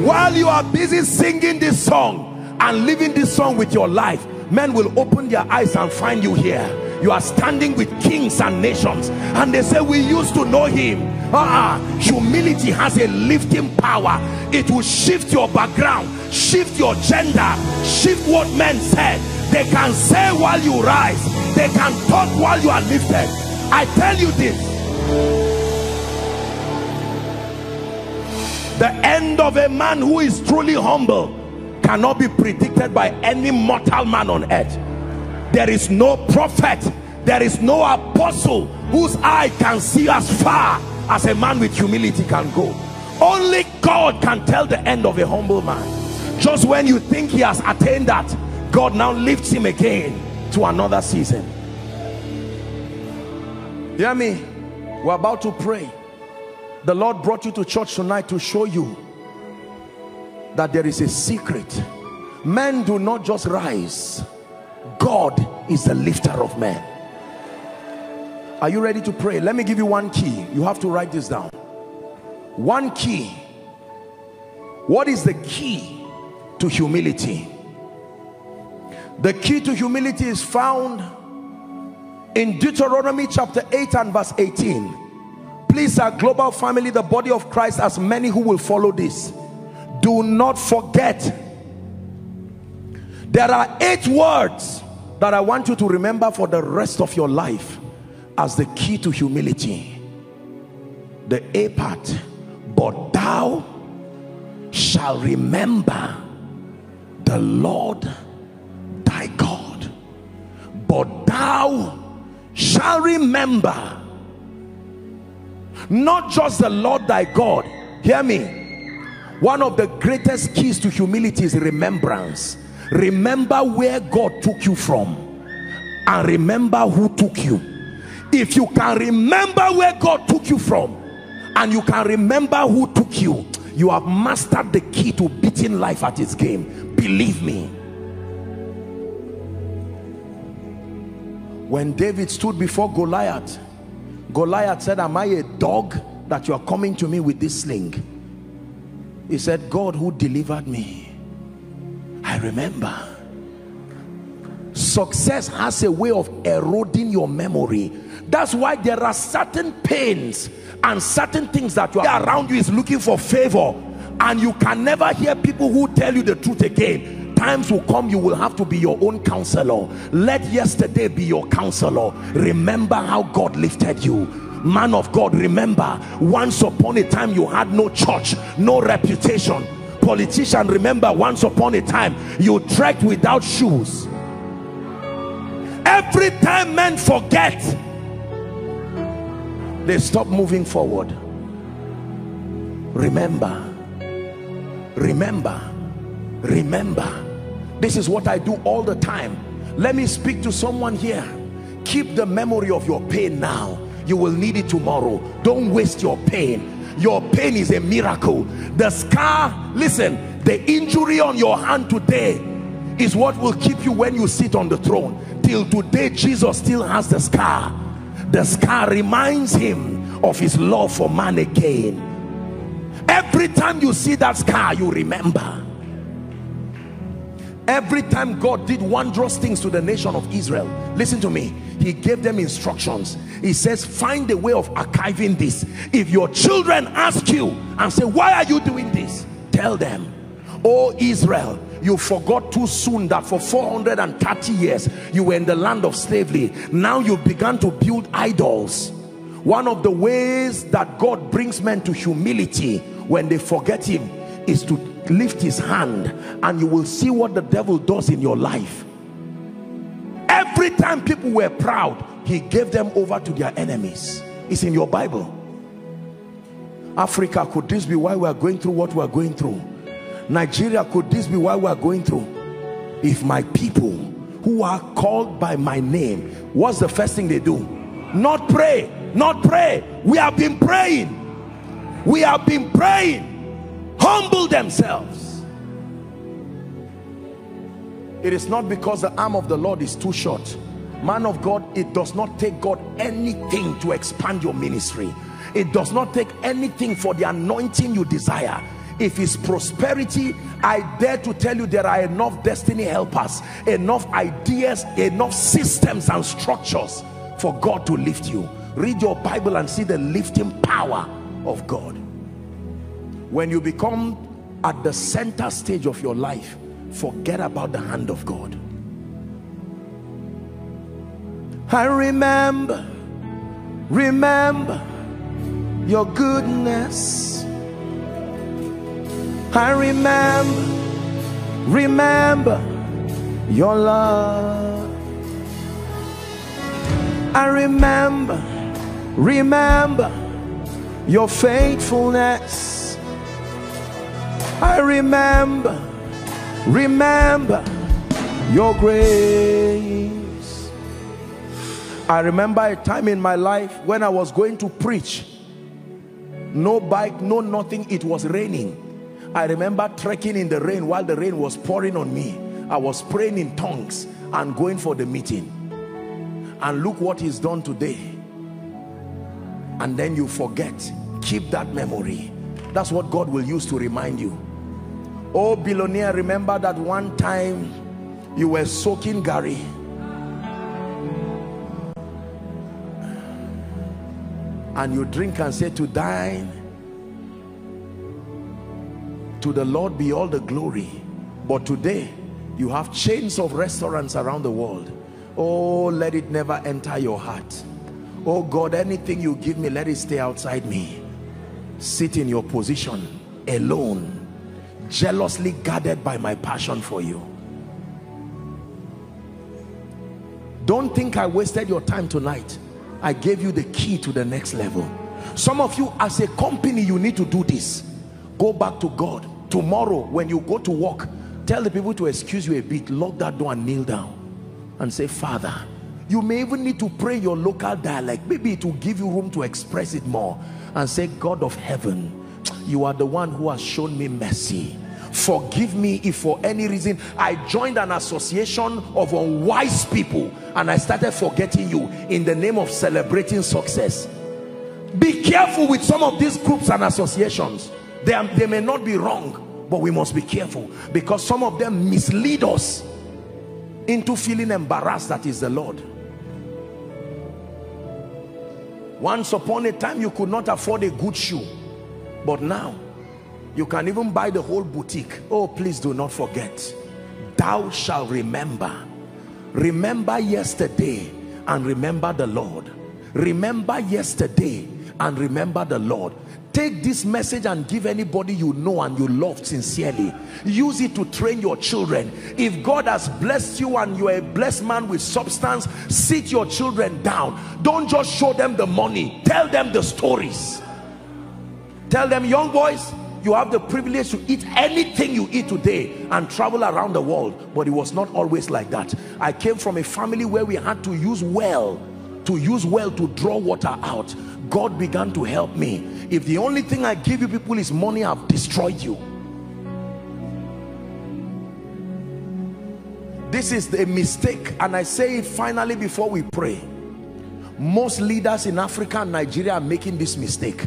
you. While you are busy singing this song and living this song with your life, men will open their eyes and find you here. You are standing with kings and nations. And they say we used to know him. Uh -uh. humility has a lifting power. It will shift your background shift your gender shift what men said they can say while you rise. They can talk while you are lifted. I tell you this. The end of a man who is truly humble cannot be predicted by any mortal man on earth. There is no prophet there is no apostle whose eye can see as far as a man with humility can go. Only God can tell the end of a humble man. Just when you think he has attained that God now lifts him again to another season. Hear me? We're about to pray. The Lord brought you to church tonight to show you that there is a secret. Men do not just rise. God is the lifter of men. Are you ready to pray? Let me give you one key. You have to write this down. One key. What is the key to humility? The key to humility is found in Deuteronomy chapter 8 and verse 18 please our global family the body of Christ as many who will follow this do not forget. There are eight words that I want you to remember for the rest of your life as the key to humility. The A part but thou shall remember the Lord thy God. But thou shall remember not just the Lord thy God. Hear me one of the greatest keys to humility is remembrance. Remember where God took you from and remember who took you. If you can remember where God took you from and you can remember who took you you have mastered the key to beating life at its game. Believe me. When David stood before Goliath Goliath said am I a dog that you are coming to me with this sling he said God who delivered me I remember. Success has a way of eroding your memory. That's why there are certain pains and certain things that you are around you is looking for favor. And you can never hear people who tell you the truth again. Times will come you will have to be your own counselor. Let yesterday be your counselor. Remember how God lifted you man of God remember once upon a time you had no church no reputation. Politician remember once upon a time you trekked without shoes. Every time men forget they stop moving forward. Remember remember remember. This is what I do all the time. Let me speak to someone here. Keep the memory of your pain now you will need it tomorrow. Don't waste your pain. Your pain is a miracle. The scar listen the injury on your hand today is what will keep you when you sit on the throne. Till today Jesus still has the scar. The scar reminds him of his love for man again. Every time you see that scar you remember every time God did wondrous things to the nation of Israel listen to me he gave them instructions. He says find a way of archiving this. If your children ask you and say why are you doing this tell them oh Israel you forgot too soon that for 430 years you were in the land of slavery. Now you began to build idols one of the ways that God brings men to humility when they forget him is to lift his hand and you will see what the devil does in your life. Every time people were proud he gave them over to their enemies. It's in your bible. Africa could this be why we are going through what we are going through? Nigeria could this be why we are going through? If my people who are called by my name what's the first thing they do? Not pray not pray. We have been praying. We have been praying humble themselves. It is not because the arm of the Lord is too short. Man of God it does not take God anything to expand your ministry. It does not take anything for the anointing you desire. If it's prosperity I dare to tell you there are enough destiny helpers enough ideas enough systems and structures for God to lift you. Read your Bible and see the lifting power of God when you become at the center stage of your life forget about the hand of God. I remember remember your goodness. I remember remember your love. I remember remember your faithfulness I remember remember your grace. I remember a time in my life when I was going to preach. No bike no nothing it was raining. I remember trekking in the rain while the rain was pouring on me. I was praying in tongues and going for the meeting. And look what he's done today. And then you forget. Keep that memory. That's what God will use to remind you oh billionaire remember that one time you were soaking garri. And you drink and say to dine to the Lord be all the glory. But today you have chains of restaurants around the world. Oh let it never enter your heart. Oh God anything you give me let it stay outside me. Sit in your position alone jealously guarded by my passion for you. Don't think I wasted your time tonight. I gave you the key to the next level. Some of you as a company you need to do this. Go back to God. Tomorrow when you go to work tell the people to excuse you a bit. Lock that door and kneel down and say father you may even need to pray your local dialect. Maybe it will give you room to express it more and say god of heaven you are the one who has shown me mercy. Forgive me if for any reason I joined an association of unwise people and I started forgetting you in the name of celebrating success. Be careful with some of these groups and associations. They, are, they may not be wrong, but we must be careful because some of them mislead us into feeling embarrassed that is the Lord. Once upon a time, you could not afford a good shoe, but now you can even buy the whole boutique. Oh, please do not forget. Thou shalt remember. Remember yesterday and remember the Lord. Remember yesterday and remember the Lord take this message and give anybody you know and you love sincerely use it to train your children if God has blessed you and you're a blessed man with substance sit your children down don't just show them the money tell them the stories tell them young boys you have the privilege to eat anything you eat today and travel around the world. But it was not always like that. I came from a family where we had to use well to use well to draw water out. God began to help me. If the only thing I give you people is money I've destroyed you. This is a mistake and I say it finally before we pray. Most leaders in Africa and Nigeria are making this mistake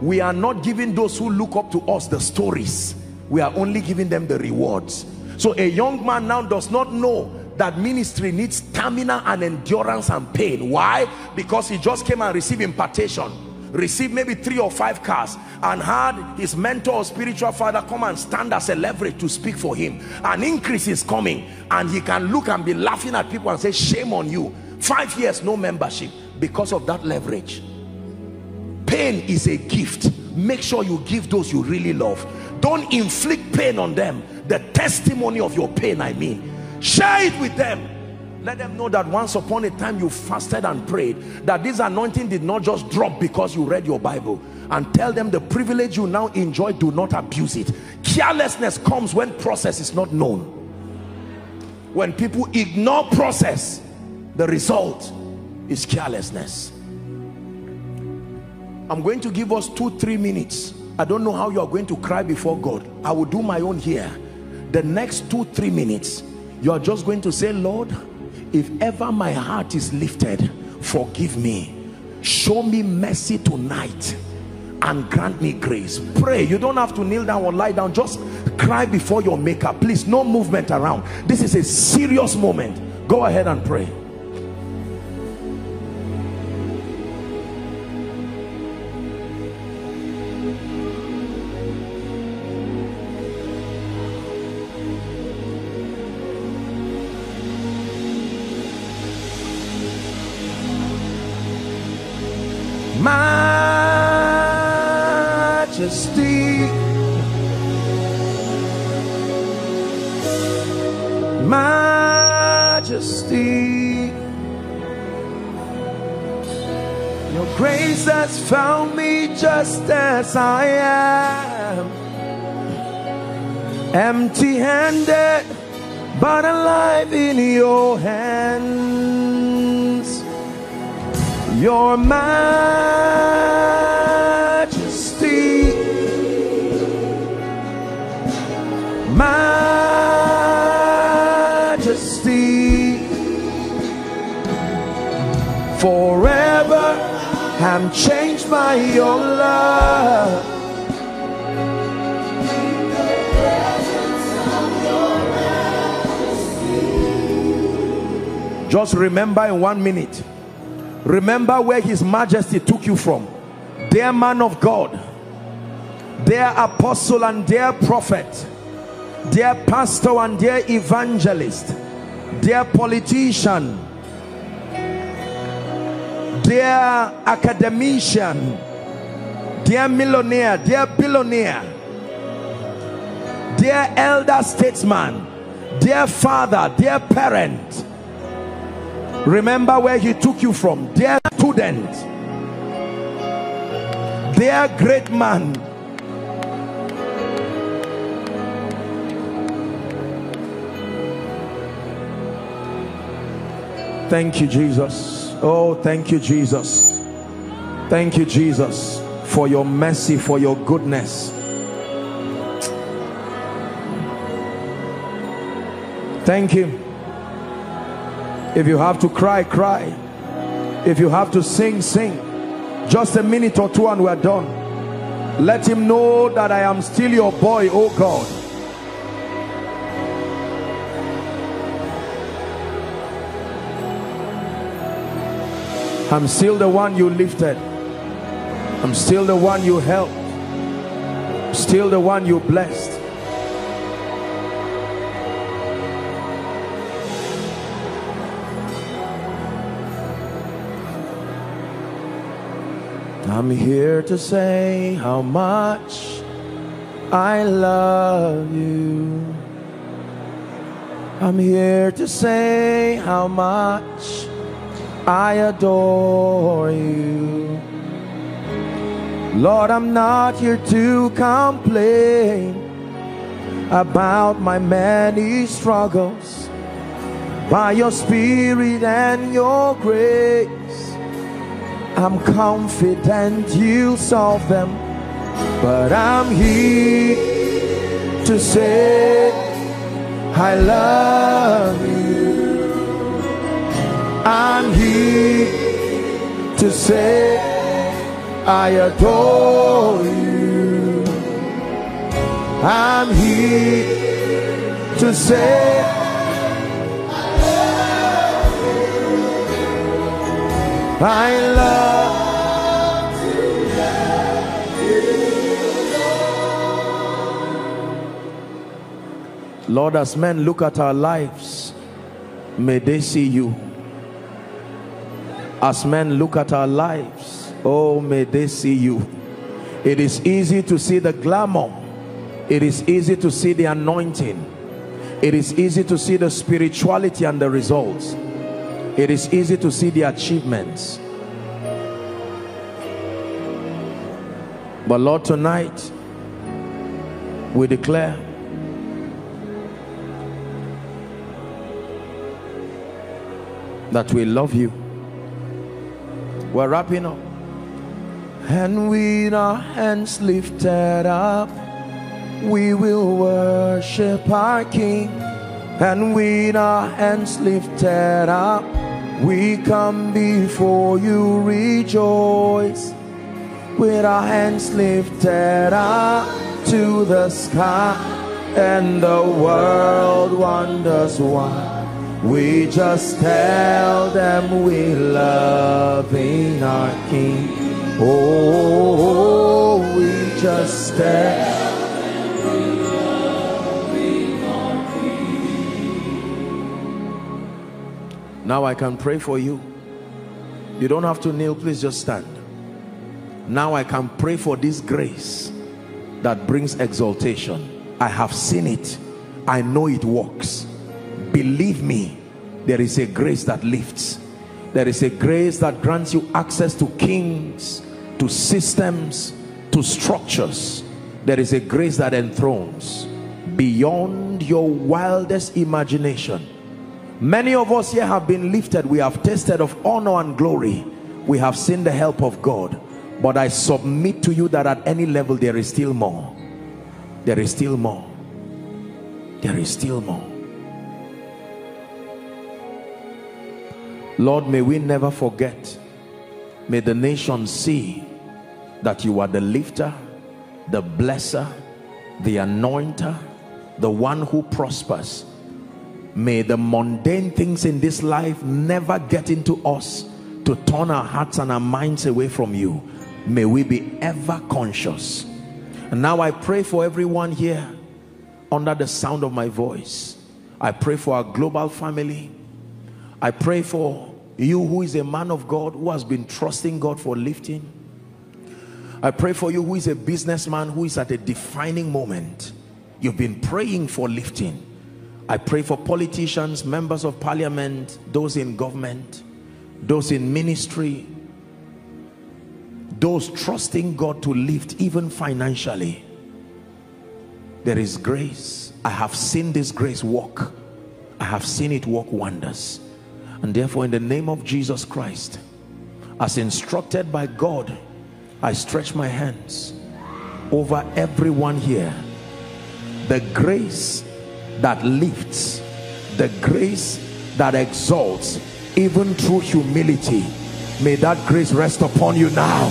we are not giving those who look up to us the stories. We are only giving them the rewards. So a young man now does not know that ministry needs stamina and endurance and pain. Why? Because he just came and received impartation. Received maybe three or five cars and had his mentor or spiritual father come and stand as a leverage to speak for him. An increase is coming and he can look and be laughing at people and say shame on you. Five years no membership. Because of that leverage pain is a gift. Make sure you give those you really love. Don't inflict pain on them. The testimony of your pain i mean. Share it with them. Let them know that once upon a time you fasted and prayed that this anointing did not just drop because you read your bible. And tell them the privilege you now enjoy do not abuse it. Carelessness comes when process is not known. When people ignore process the result is carelessness i'm going to give us two three minutes. I don't know how you are going to cry before god. I will do my own here. The next two three minutes you are just going to say lord if ever my heart is lifted forgive me. Show me mercy tonight and grant me grace. Pray. You don't have to kneel down or lie down. Just cry before your maker. Please no movement around. This is a serious moment. Go ahead and pray just Just remember in one minute. Remember where his majesty took you from. dear man of God, dear apostle and dear prophet, dear pastor and dear evangelist, dear politician, dear academician, dear millionaire, dear billionaire, dear elder statesman, dear father, dear parent, remember where he took you from, dear student, dear great man, Thank you, Jesus. Oh, thank you, Jesus. Thank you, Jesus, for your mercy, for your goodness. Thank you. If you have to cry, cry. If you have to sing, sing. Just a minute or two and we're done. Let him know that I am still your boy, oh God. I'm still the one you lifted. I'm still the one you helped. Still the one you blessed. I'm here to say how much I love you. I'm here to say how much I adore you. Lord, I'm not here to complain about my many struggles. By your spirit and your grace, I'm confident you'll solve them. But I'm here to say, I love you. I'm here to say I adore you. I'm here to say I love Lord, as men look at our lives, may they see you. As men look at our lives oh may they see you. It is easy to see the glamour. It is easy to see the anointing. It is easy to see the spirituality and the results it is easy to see the achievements but lord tonight we declare that we love you we're wrapping up. And with our hands lifted up, we will worship our King. And with our hands lifted up, we come before you rejoice. With our hands lifted up to the sky, and the world wonders why. We just tell them we love in our King. Oh, we just tell Now I can pray for you. You don't have to kneel, please just stand. Now I can pray for this grace that brings exaltation. I have seen it. I know it works believe me there is a grace that lifts there is a grace that grants you access to kings to systems to structures there is a grace that enthrones beyond your wildest imagination many of us here have been lifted. We have tasted of honor and glory. We have seen the help of God. But I submit to you that at any level there is still more. There is still more. There is still more. Lord, may we never forget. May the nation see that you are the lifter, the blesser, the anointer, the one who prospers. May the mundane things in this life never get into us to turn our hearts and our minds away from you. may we be ever conscious. And now I pray for everyone here under the sound of my voice. I pray for our global family. I pray for you who is a man of God who has been trusting God for lifting. I pray for you who is a businessman who is at a defining moment. You've been praying for lifting I pray for politicians members of parliament those in government those in ministry those trusting God to lift even financially. There is grace. I have seen this grace work I have seen it work wonders. And therefore in the name of Jesus Christ as instructed by God I stretch my hands over everyone here. The grace that lifts the grace that exalts even through humility. May that grace rest upon you now.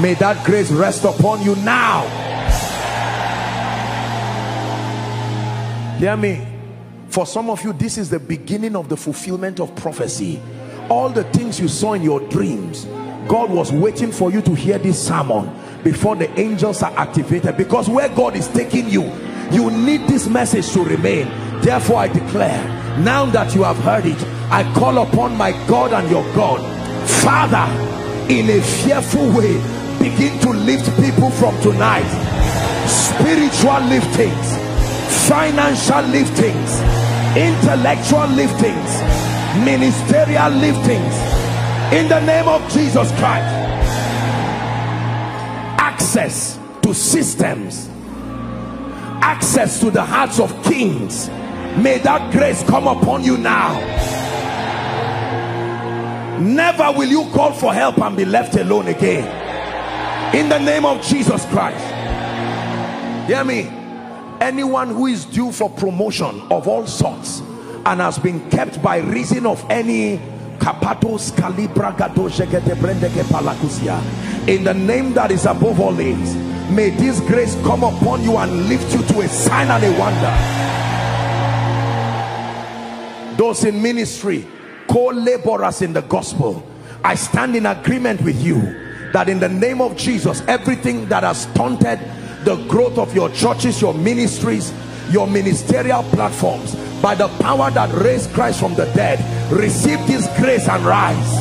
May that grace rest upon you now. Hear me. For some of you this is the beginning of the fulfillment of prophecy. All the things you saw in your dreams God was waiting for you to hear this sermon before the angels are activated. Because where God is taking you you need this message to remain. Therefore I declare now that you have heard it I call upon my God and your God. Father in a fearful way begin to lift people from tonight. Spiritual liftings financial liftings intellectual liftings ministerial liftings. In the name of Jesus Christ access to systems access to the hearts of kings. May that grace come upon you now. Never will you call for help and be left alone again. In the name of Jesus Christ. Hear me. Anyone who is due for promotion of all sorts and has been kept by reason of any kapatos calibra in the name that is above all names may this grace come upon you and lift you to a sign and a wonder. Those in ministry co-laborers in the gospel I stand in agreement with you that in the name of Jesus everything that has stunted the growth of your churches your ministries your ministerial platforms by the power that raised Christ from the dead receive this grace and rise.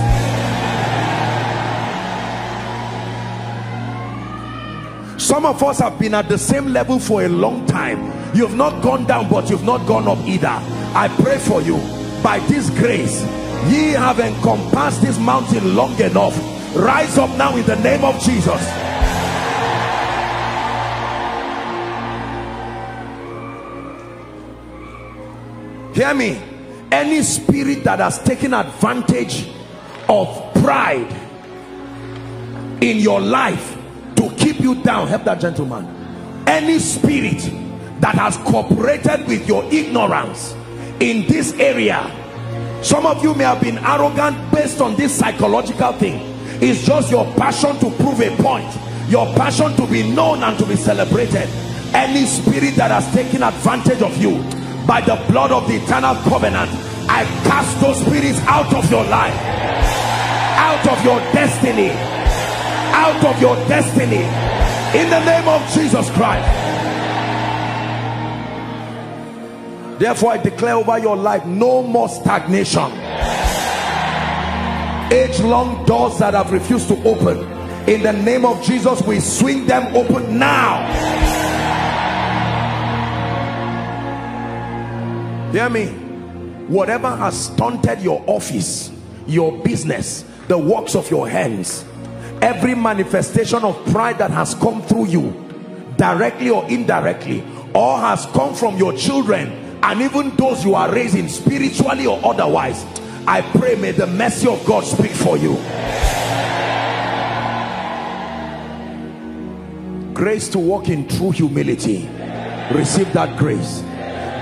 Some of us have been at the same level for a long time. You've not gone down but you've not gone up either. I pray for you. By this grace ye have encompassed this mountain long enough. Rise up now in the name of Jesus hear me. Any spirit that has taken advantage of pride in your life to keep you down help that gentleman. Any spirit that has cooperated with your ignorance in this area. Some of you may have been arrogant based on this psychological thing. It's just your passion to prove a point. Your passion to be known and to be celebrated. Any spirit that has taken advantage of you by the blood of the eternal covenant. I cast those spirits out of your life out of your destiny out of your destiny. In the name of Jesus Christ. Therefore I declare over your life no more stagnation. Age-long doors that have refused to open. In the name of Jesus we swing them open now hear me? Whatever has stunted your office your business the works of your hands every manifestation of pride that has come through you directly or indirectly or has come from your children and even those you are raising spiritually or otherwise I pray may the mercy of God speak for you. Grace to walk in true humility. Receive that grace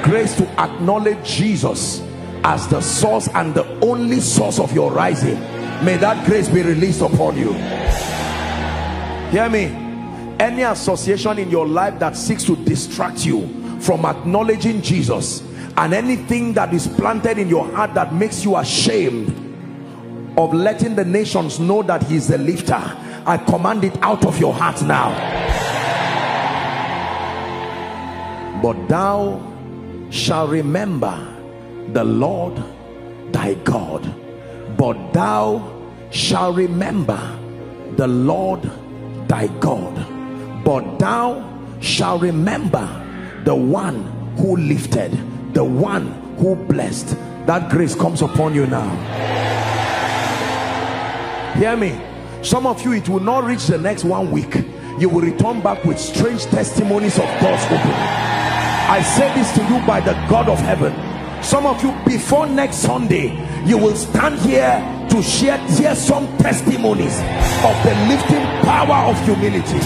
grace to acknowledge Jesus as the source and the only source of your rising. May that grace be released upon you. Hear me. Any association in your life that seeks to distract you from acknowledging Jesus and anything that is planted in your heart that makes you ashamed of letting the nations know that he's the lifter I command it out of your heart now. But thou shalt remember the Lord thy God. But thou shall remember the Lord thy God. But thou shall remember the one who lifted the one who blessed. That grace comes upon you now. Hear me. Some of you it will not reach the next one week. You will return back with strange testimonies of God's opening I say this to you by the God of heaven. Some of you before next Sunday you will stand here to share, share some testimonies of the lifting power of humility.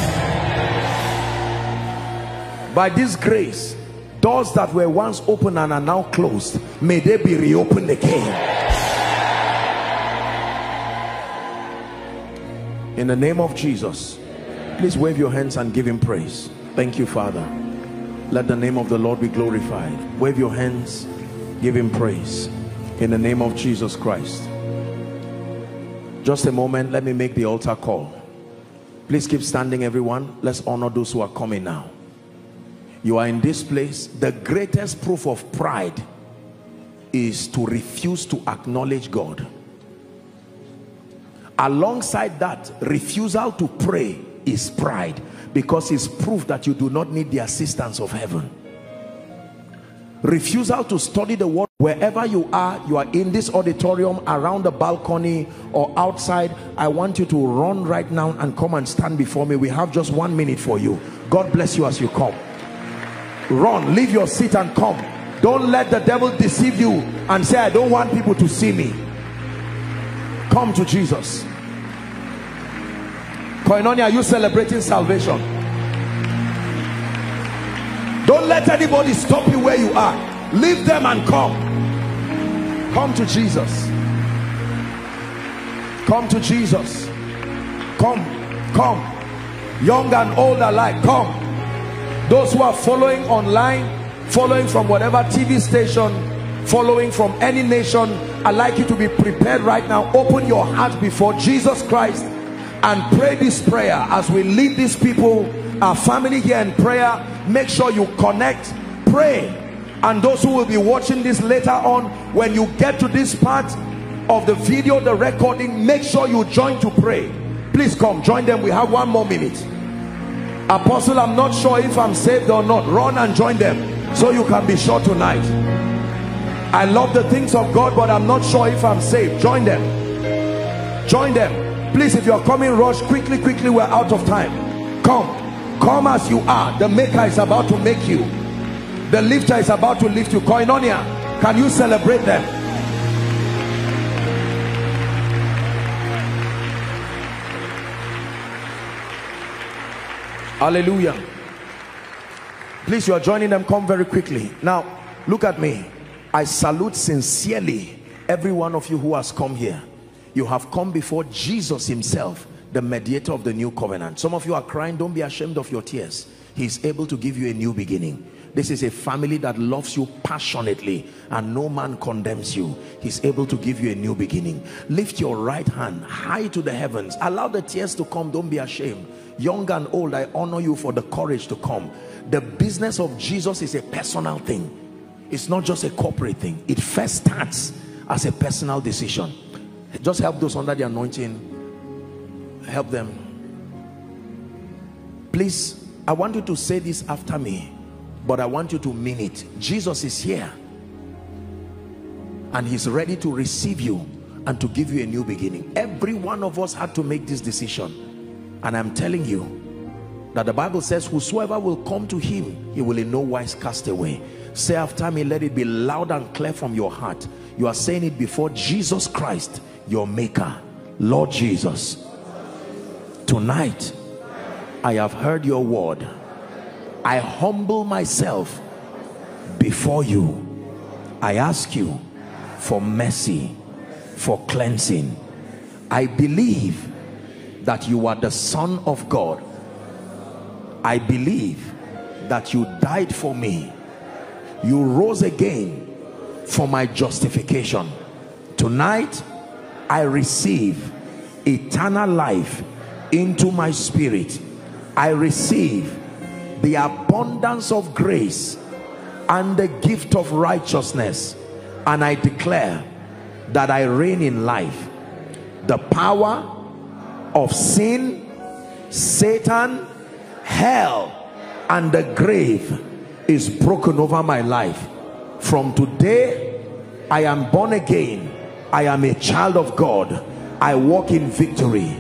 By this grace doors that were once open and are now closed may they be reopened again. In the name of Jesus please wave your hands and give him praise. Thank you father let the name of the Lord be glorified. Wave your hands. Give him praise. In the name of Jesus Christ. Just a moment. Let me make the altar call. Please keep standing everyone. Let's honor those who are coming now. You are in this place. The greatest proof of pride is to refuse to acknowledge God. Alongside that refusal to pray is pride because it's proof that you do not need the assistance of heaven. Refusal to study the word wherever you are you are in this auditorium around the balcony or outside i want you to run right now and come and stand before me. We have just one minute for you. God bless you as you come. Run leave your seat and come. Don't let the devil deceive you and say i don't want people to see me. Come to jesus koinonia are you celebrating salvation? Don't let anybody stop you where you are. Leave them and come. Come to jesus. Come to jesus. Come come. Young and old alike come. Those who are following online following from whatever tv station following from any nation i'd like you to be prepared right now. Open your heart before jesus christ and pray this prayer. As we lead these people our family here in prayer make sure you connect pray. And those who will be watching this later on when you get to this part of the video the recording make sure you join to pray. Please come join them. We have one more minute. Apostle i'm not sure if i'm saved or not. Run and join them so you can be sure tonight. I love the things of god but i'm not sure if i'm saved. Join them. Join them please if you're coming rush quickly quickly. We're out of time. Come. Come as you are. The maker is about to make you. The lifter is about to lift you. Koinonia can you celebrate them? Hallelujah. Please you are joining them. Come very quickly. Now look at me. I salute sincerely every one of you who has come here you have come before jesus himself the mediator of the new covenant. Some of you are crying don't be ashamed of your tears. He's able to give you a new beginning. This is a family that loves you passionately and no man condemns you. He's able to give you a new beginning. Lift your right hand high to the heavens. Allow the tears to come don't be ashamed. Young and old i honor you for the courage to come. The business of jesus is a personal thing. It's not just a corporate thing. It first starts as a personal decision just help those under the anointing. Help them. Please i want you to say this after me but i want you to mean it. Jesus is here and he's ready to receive you and to give you a new beginning. Every one of us had to make this decision and i'm telling you that the bible says whosoever will come to him he will in no wise cast away. Say after me let it be loud and clear from your heart. You are saying it before jesus christ your maker lord jesus. Tonight i have heard your word. I humble myself before you. I ask you for mercy for cleansing. I believe that you are the son of god. I believe that you died for me. You rose again for my justification. Tonight I receive eternal life into my spirit. I receive the abundance of grace and the gift of righteousness. And I declare that I reign in life. The power of sin, Satan, hell, and the grave is broken over my life. From today, I am born again. I am a child of God. I walk in victory.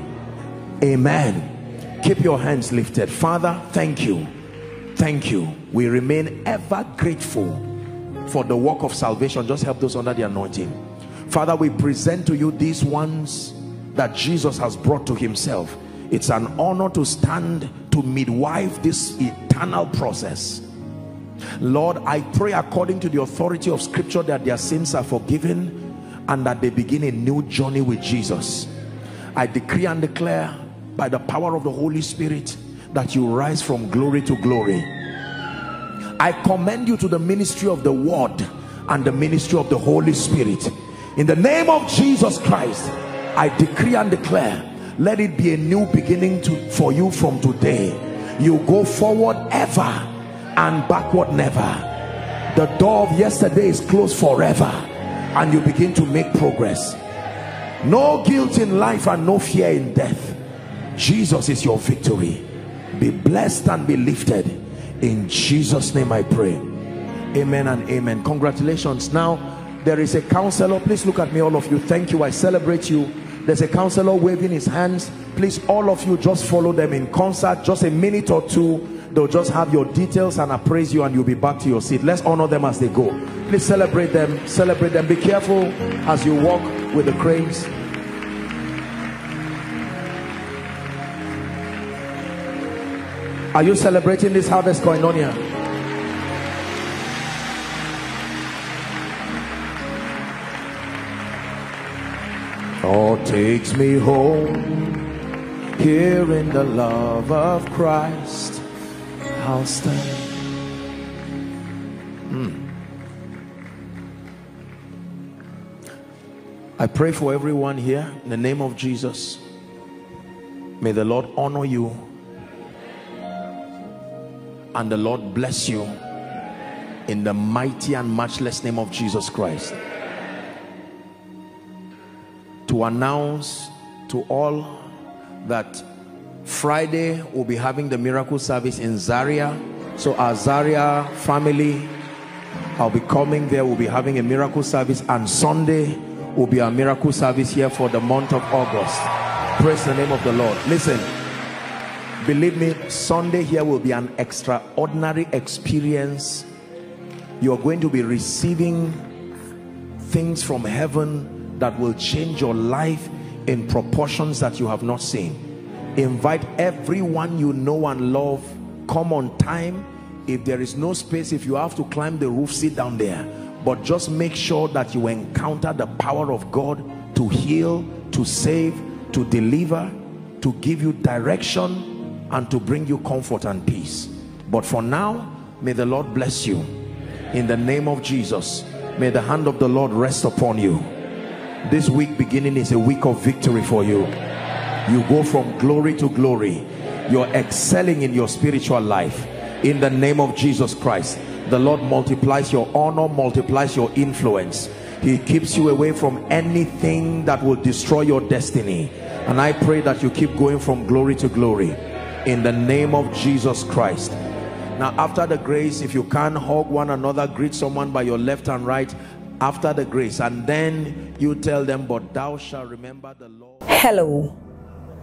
Amen. Keep your hands lifted. Father, thank you. Thank you. We remain ever grateful for the work of salvation. Just help those under the anointing. Father, we present to you these ones that Jesus has brought to himself. It's an honor to stand to midwife this eternal process. Lord, I pray according to the authority of scripture that their sins are forgiven and that they begin a new journey with Jesus. I decree and declare by the power of the Holy Spirit that you rise from glory to glory. I commend you to the ministry of the word and the ministry of the Holy Spirit. In the name of Jesus Christ, I decree and declare, let it be a new beginning to, for you from today. You go forward ever and backward never. The door of yesterday is closed forever and you begin to make progress. No guilt in life and no fear in death. Jesus is your victory. Be blessed and be lifted. In Jesus' name I pray. Amen and amen. Congratulations. Now, there is a counselor. Please look at me, all of you. Thank you. I celebrate you there's a counselor waving his hands please all of you just follow them in concert just a minute or two they'll just have your details and appraise you and you'll be back to your seat. Let's honor them as they go. Please celebrate them. Celebrate them. Be careful as you walk with the cranes. Are you celebrating this harvest here? All takes me home here in the love of Christ Hmm. I pray for everyone here in the name of Jesus. May the Lord honor you and the Lord bless you in the mighty and matchless name of Jesus Christ. To announce to all that Friday we'll be having the miracle service in Zaria. So our Zaria family I'll be coming there. We'll be having a miracle service. And Sunday will be a miracle service here for the month of August. Praise the name of the Lord. Listen believe me Sunday here will be an extraordinary experience. You're going to be receiving things from heaven that will change your life in proportions that you have not seen invite everyone you know and love come on time. If there is no space if you have to climb the roof sit down there. But just make sure that you encounter the power of God to heal to save to deliver to give you direction and to bring you comfort and peace. But for now may the Lord bless you. In the name of Jesus may the hand of the Lord rest upon you. This week beginning is a week of victory for you you go from glory to glory. You're excelling in your spiritual life. In the name of Jesus Christ the Lord multiplies your honor multiplies your influence. He keeps you away from anything that will destroy your destiny. And I pray that you keep going from glory to glory. In the name of Jesus Christ. Now after the grace if you can hug one another greet someone by your left and right after the grace. And then you tell them but thou shalt remember the Lord. Hello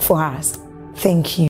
for us. Thank you.